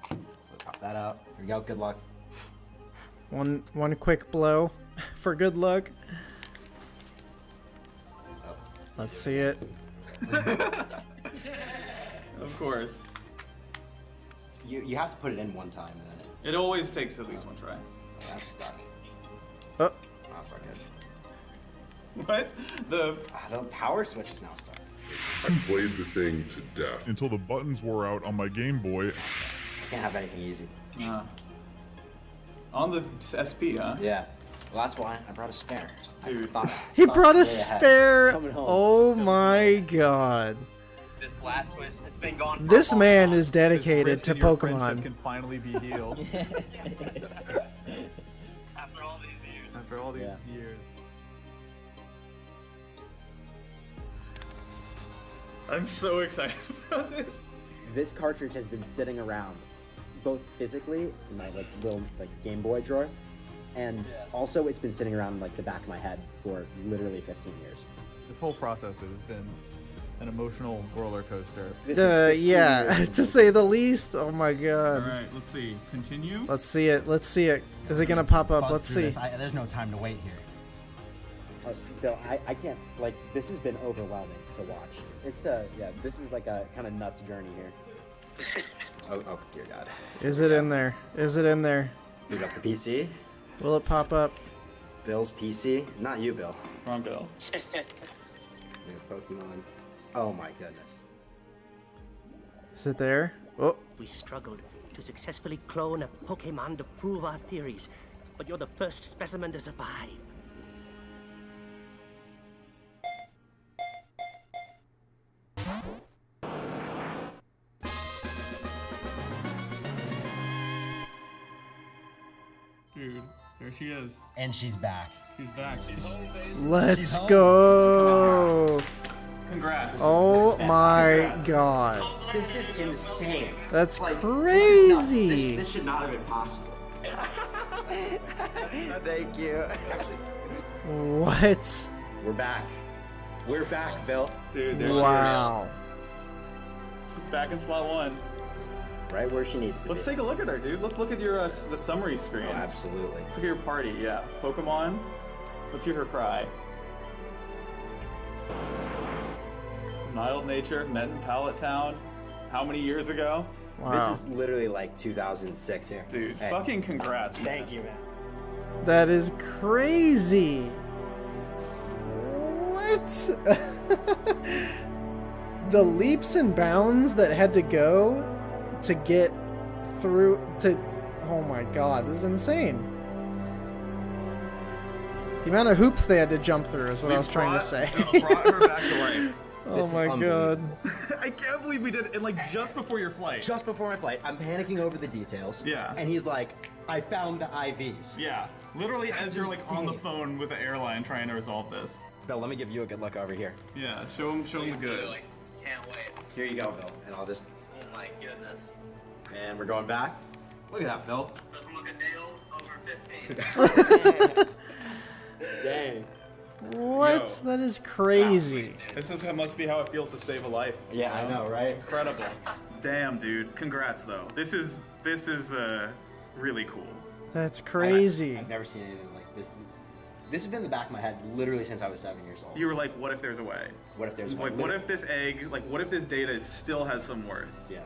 We'll pop that out. Here we go. Good luck. One one quick blow for good luck. Oh. Let's see it. Of course. You you have to put it in one time then it, It always takes at least one try. that's stuck. Oh, That's not good. What? The Ah, the power switch is now stuck. I played the thing to death. Until the buttons wore out on my Game Boy. I can't have anything easy. uh, on the SP, huh? Yeah. Well, that's why I brought a spare. Dude. Thought- he thought brought a ahead. spare. Oh my god. This Blastoise, it's been gone. This a long man time. is dedicated to Rift your friendship Pokemon. Can finally be healed After all these years. after all these Yeah. years. I'm so excited about this. This cartridge has been sitting around, both physically in my like little like Game Boy drawer, and also it's been sitting around like the back of my head for literally 15 years. This whole process has been an emotional roller coaster. Uh, yeah, to say the least. Oh my god. All right, let's see. Continue. Let's see it. Let's see it. Is it gonna pop up? Buzz Let's see. I, there's no time to wait here. Uh, Bill, I, I can't like this has been overwhelming to watch. It's, it's a yeah, this is like a kind of nuts journey here. Oh, oh, dear God. Is it in there? Is it in there? Boot up the PC. Will it pop up? Bill's PC. Not you, Bill. Wrong Bill. With Pokemon. Oh my goodness. Is it there? Oh, We struggled to successfully clone a Pokemon to prove our theories, but you're the first specimen to survive. Dude, there she is. And she's back. She's back. She's let's go. Congrats. Oh my god. This is insane. That's Like, crazy. This. This, this should not have been possible. Thank you. What? We're back. We're back, Bill. Dude, there Wow. she. She's back in slot one. Right where she needs to Let's be. take a look at her, dude. Let's look at your uh, the summary screen. Oh, absolutely. Let's look at your party. Yeah, Pokemon. Let's hear her cry. Mild nature, met in Pallet Town. How many years ago? Wow. This is literally like 2006 here. Dude, Hey, fucking congrats. man. Thank you, man. That is crazy. What? the leaps and bounds that had to go to get through to Oh my god, this is insane. The amount of hoops they had to jump through is what I We was trying to say. no, brought her back to life. oh This my god. I can't believe we did it like just before your flight. Just before my flight, I'm panicking over the details. Yeah. And he's like, I found the IVs. Yeah, literally as you're like on the phone with the airline trying to resolve this. Bill, let me give you a good look over here. Yeah, show him, show him the goods. can't wait. Here you go, Bill. And I'll just. Oh my goodness. And we're going back. Look at that, Phil. Doesn't look a day old over 15. Dang. What? That is crazy. This is how must be how it feels to save a life. Yeah, I know, right? Incredible. Damn, dude. Congrats, though. This is this is uh really cool. That's crazy. I've never seen anything like this. This has been in the back of my head literally since I was seven years old. You were like, what if there's a way? What if there's a way? like, what if this egg, like, what if this data still has some worth? Yeah.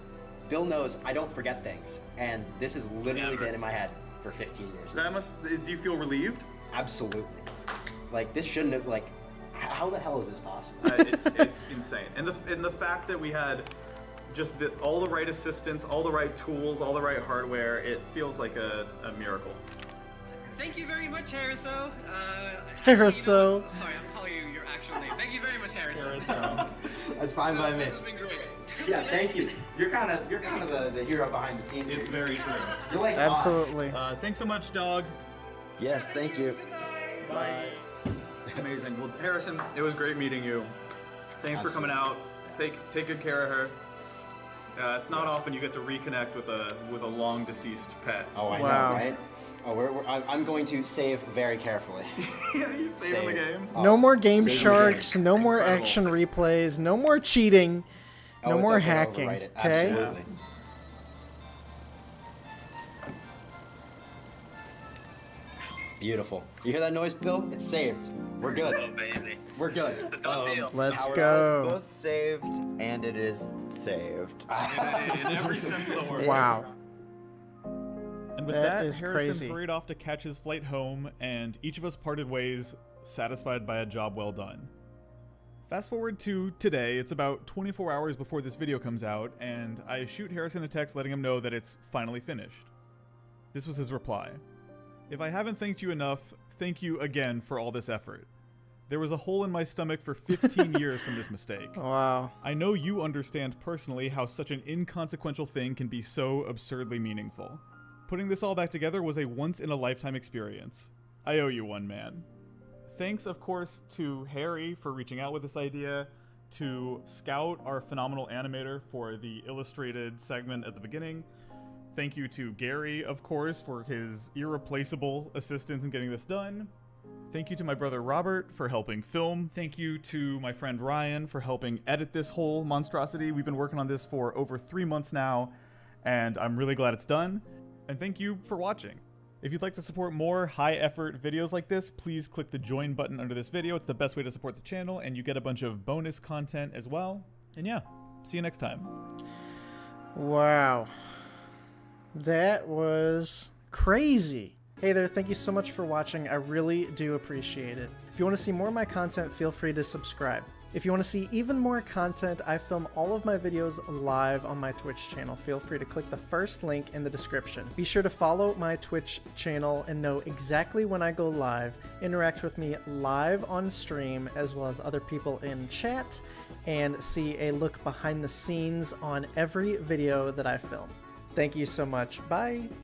Bill knows I don't forget things, and this has literally been in my head for 15 years. That must. Do you feel relieved? Absolutely. Like this shouldn't have. Like, how the hell is this possible? Uh, it's, it's insane. And the and the fact that we had just the, all the right assistants, all the right tools, all the right hardware, it feels like a, a miracle. Thank you very much, Hariso. Uh, Hariso. sorry, I'm calling you your actual name. Thank you very much, Hariso. That's fine by me. This has been great. Yeah, thank you. You're kind of you're kind of the, the hero behind the scenes. It's here. very true. You're like Absolutely. Uh, thanks so much, dog. Yes, thank you. Bye. Amazing. Well, Harrison, it was great meeting you. Thanks for coming out. Take take good care of her. Uh, it's not often you get to reconnect with a with a long deceased pet. Oh, I Wow. know, right? Oh, we're, we're, I'm I'm going to save very carefully. yeah, you saving the game. Oh, No more game save the sharks, no more Incredible. action replays, no more cheating, Oh, no it's more okay hacking. it. Okay? Absolutely. Beautiful. You hear that noise, Bill? It's saved. We're good. Oh, baby. We're good. Um, Let's Howard go. both saved and it is saved. in every sense of the word. Wow. With That that, is Harrison crazy. hurried off to catch his flight home, and each of us parted ways, satisfied by a job well done. Fast forward to today, it's about 24 hours before this video comes out, and I shoot Harrison a text letting him know that it's finally finished. This was his reply If I haven't thanked you enough, thank you again for all this effort. There was a hole in my stomach for 15 years from this mistake. Wow. I know you understand personally how such an inconsequential thing can be so absurdly meaningful. Putting this all back together was a once in a lifetime experience. I owe you one, man. Thanks, of course, to Harry for reaching out with this idea, to Scout, our phenomenal animator, for the illustrated segment at the beginning. Thank you to Gary, of course, for his irreplaceable assistance in getting this done. Thank you to my brother Robert for helping film. Thank you to my friend Ryan for helping edit this whole monstrosity. We've been working on this for over three months now, and I'm really glad it's done. And thank you for watching. If you'd like to support more high effort videos like this, please click the join button under this video. It's the best way to support the channel, and you get a bunch of bonus content as well. And yeah, see you next time. Wow. That was crazy. Hey there, thank you so much for watching. I really do appreciate it. If you want to see more of my content, feel free to subscribe. If you want to see even more content, I film all of my videos live on my Twitch channel. Feel free to click the first link in the description. Be sure to follow my Twitch channel and know exactly when I go live. Interact with me live on stream as well as other people in chat and see a look behind the scenes on every video that I film. Thank you so much. Bye.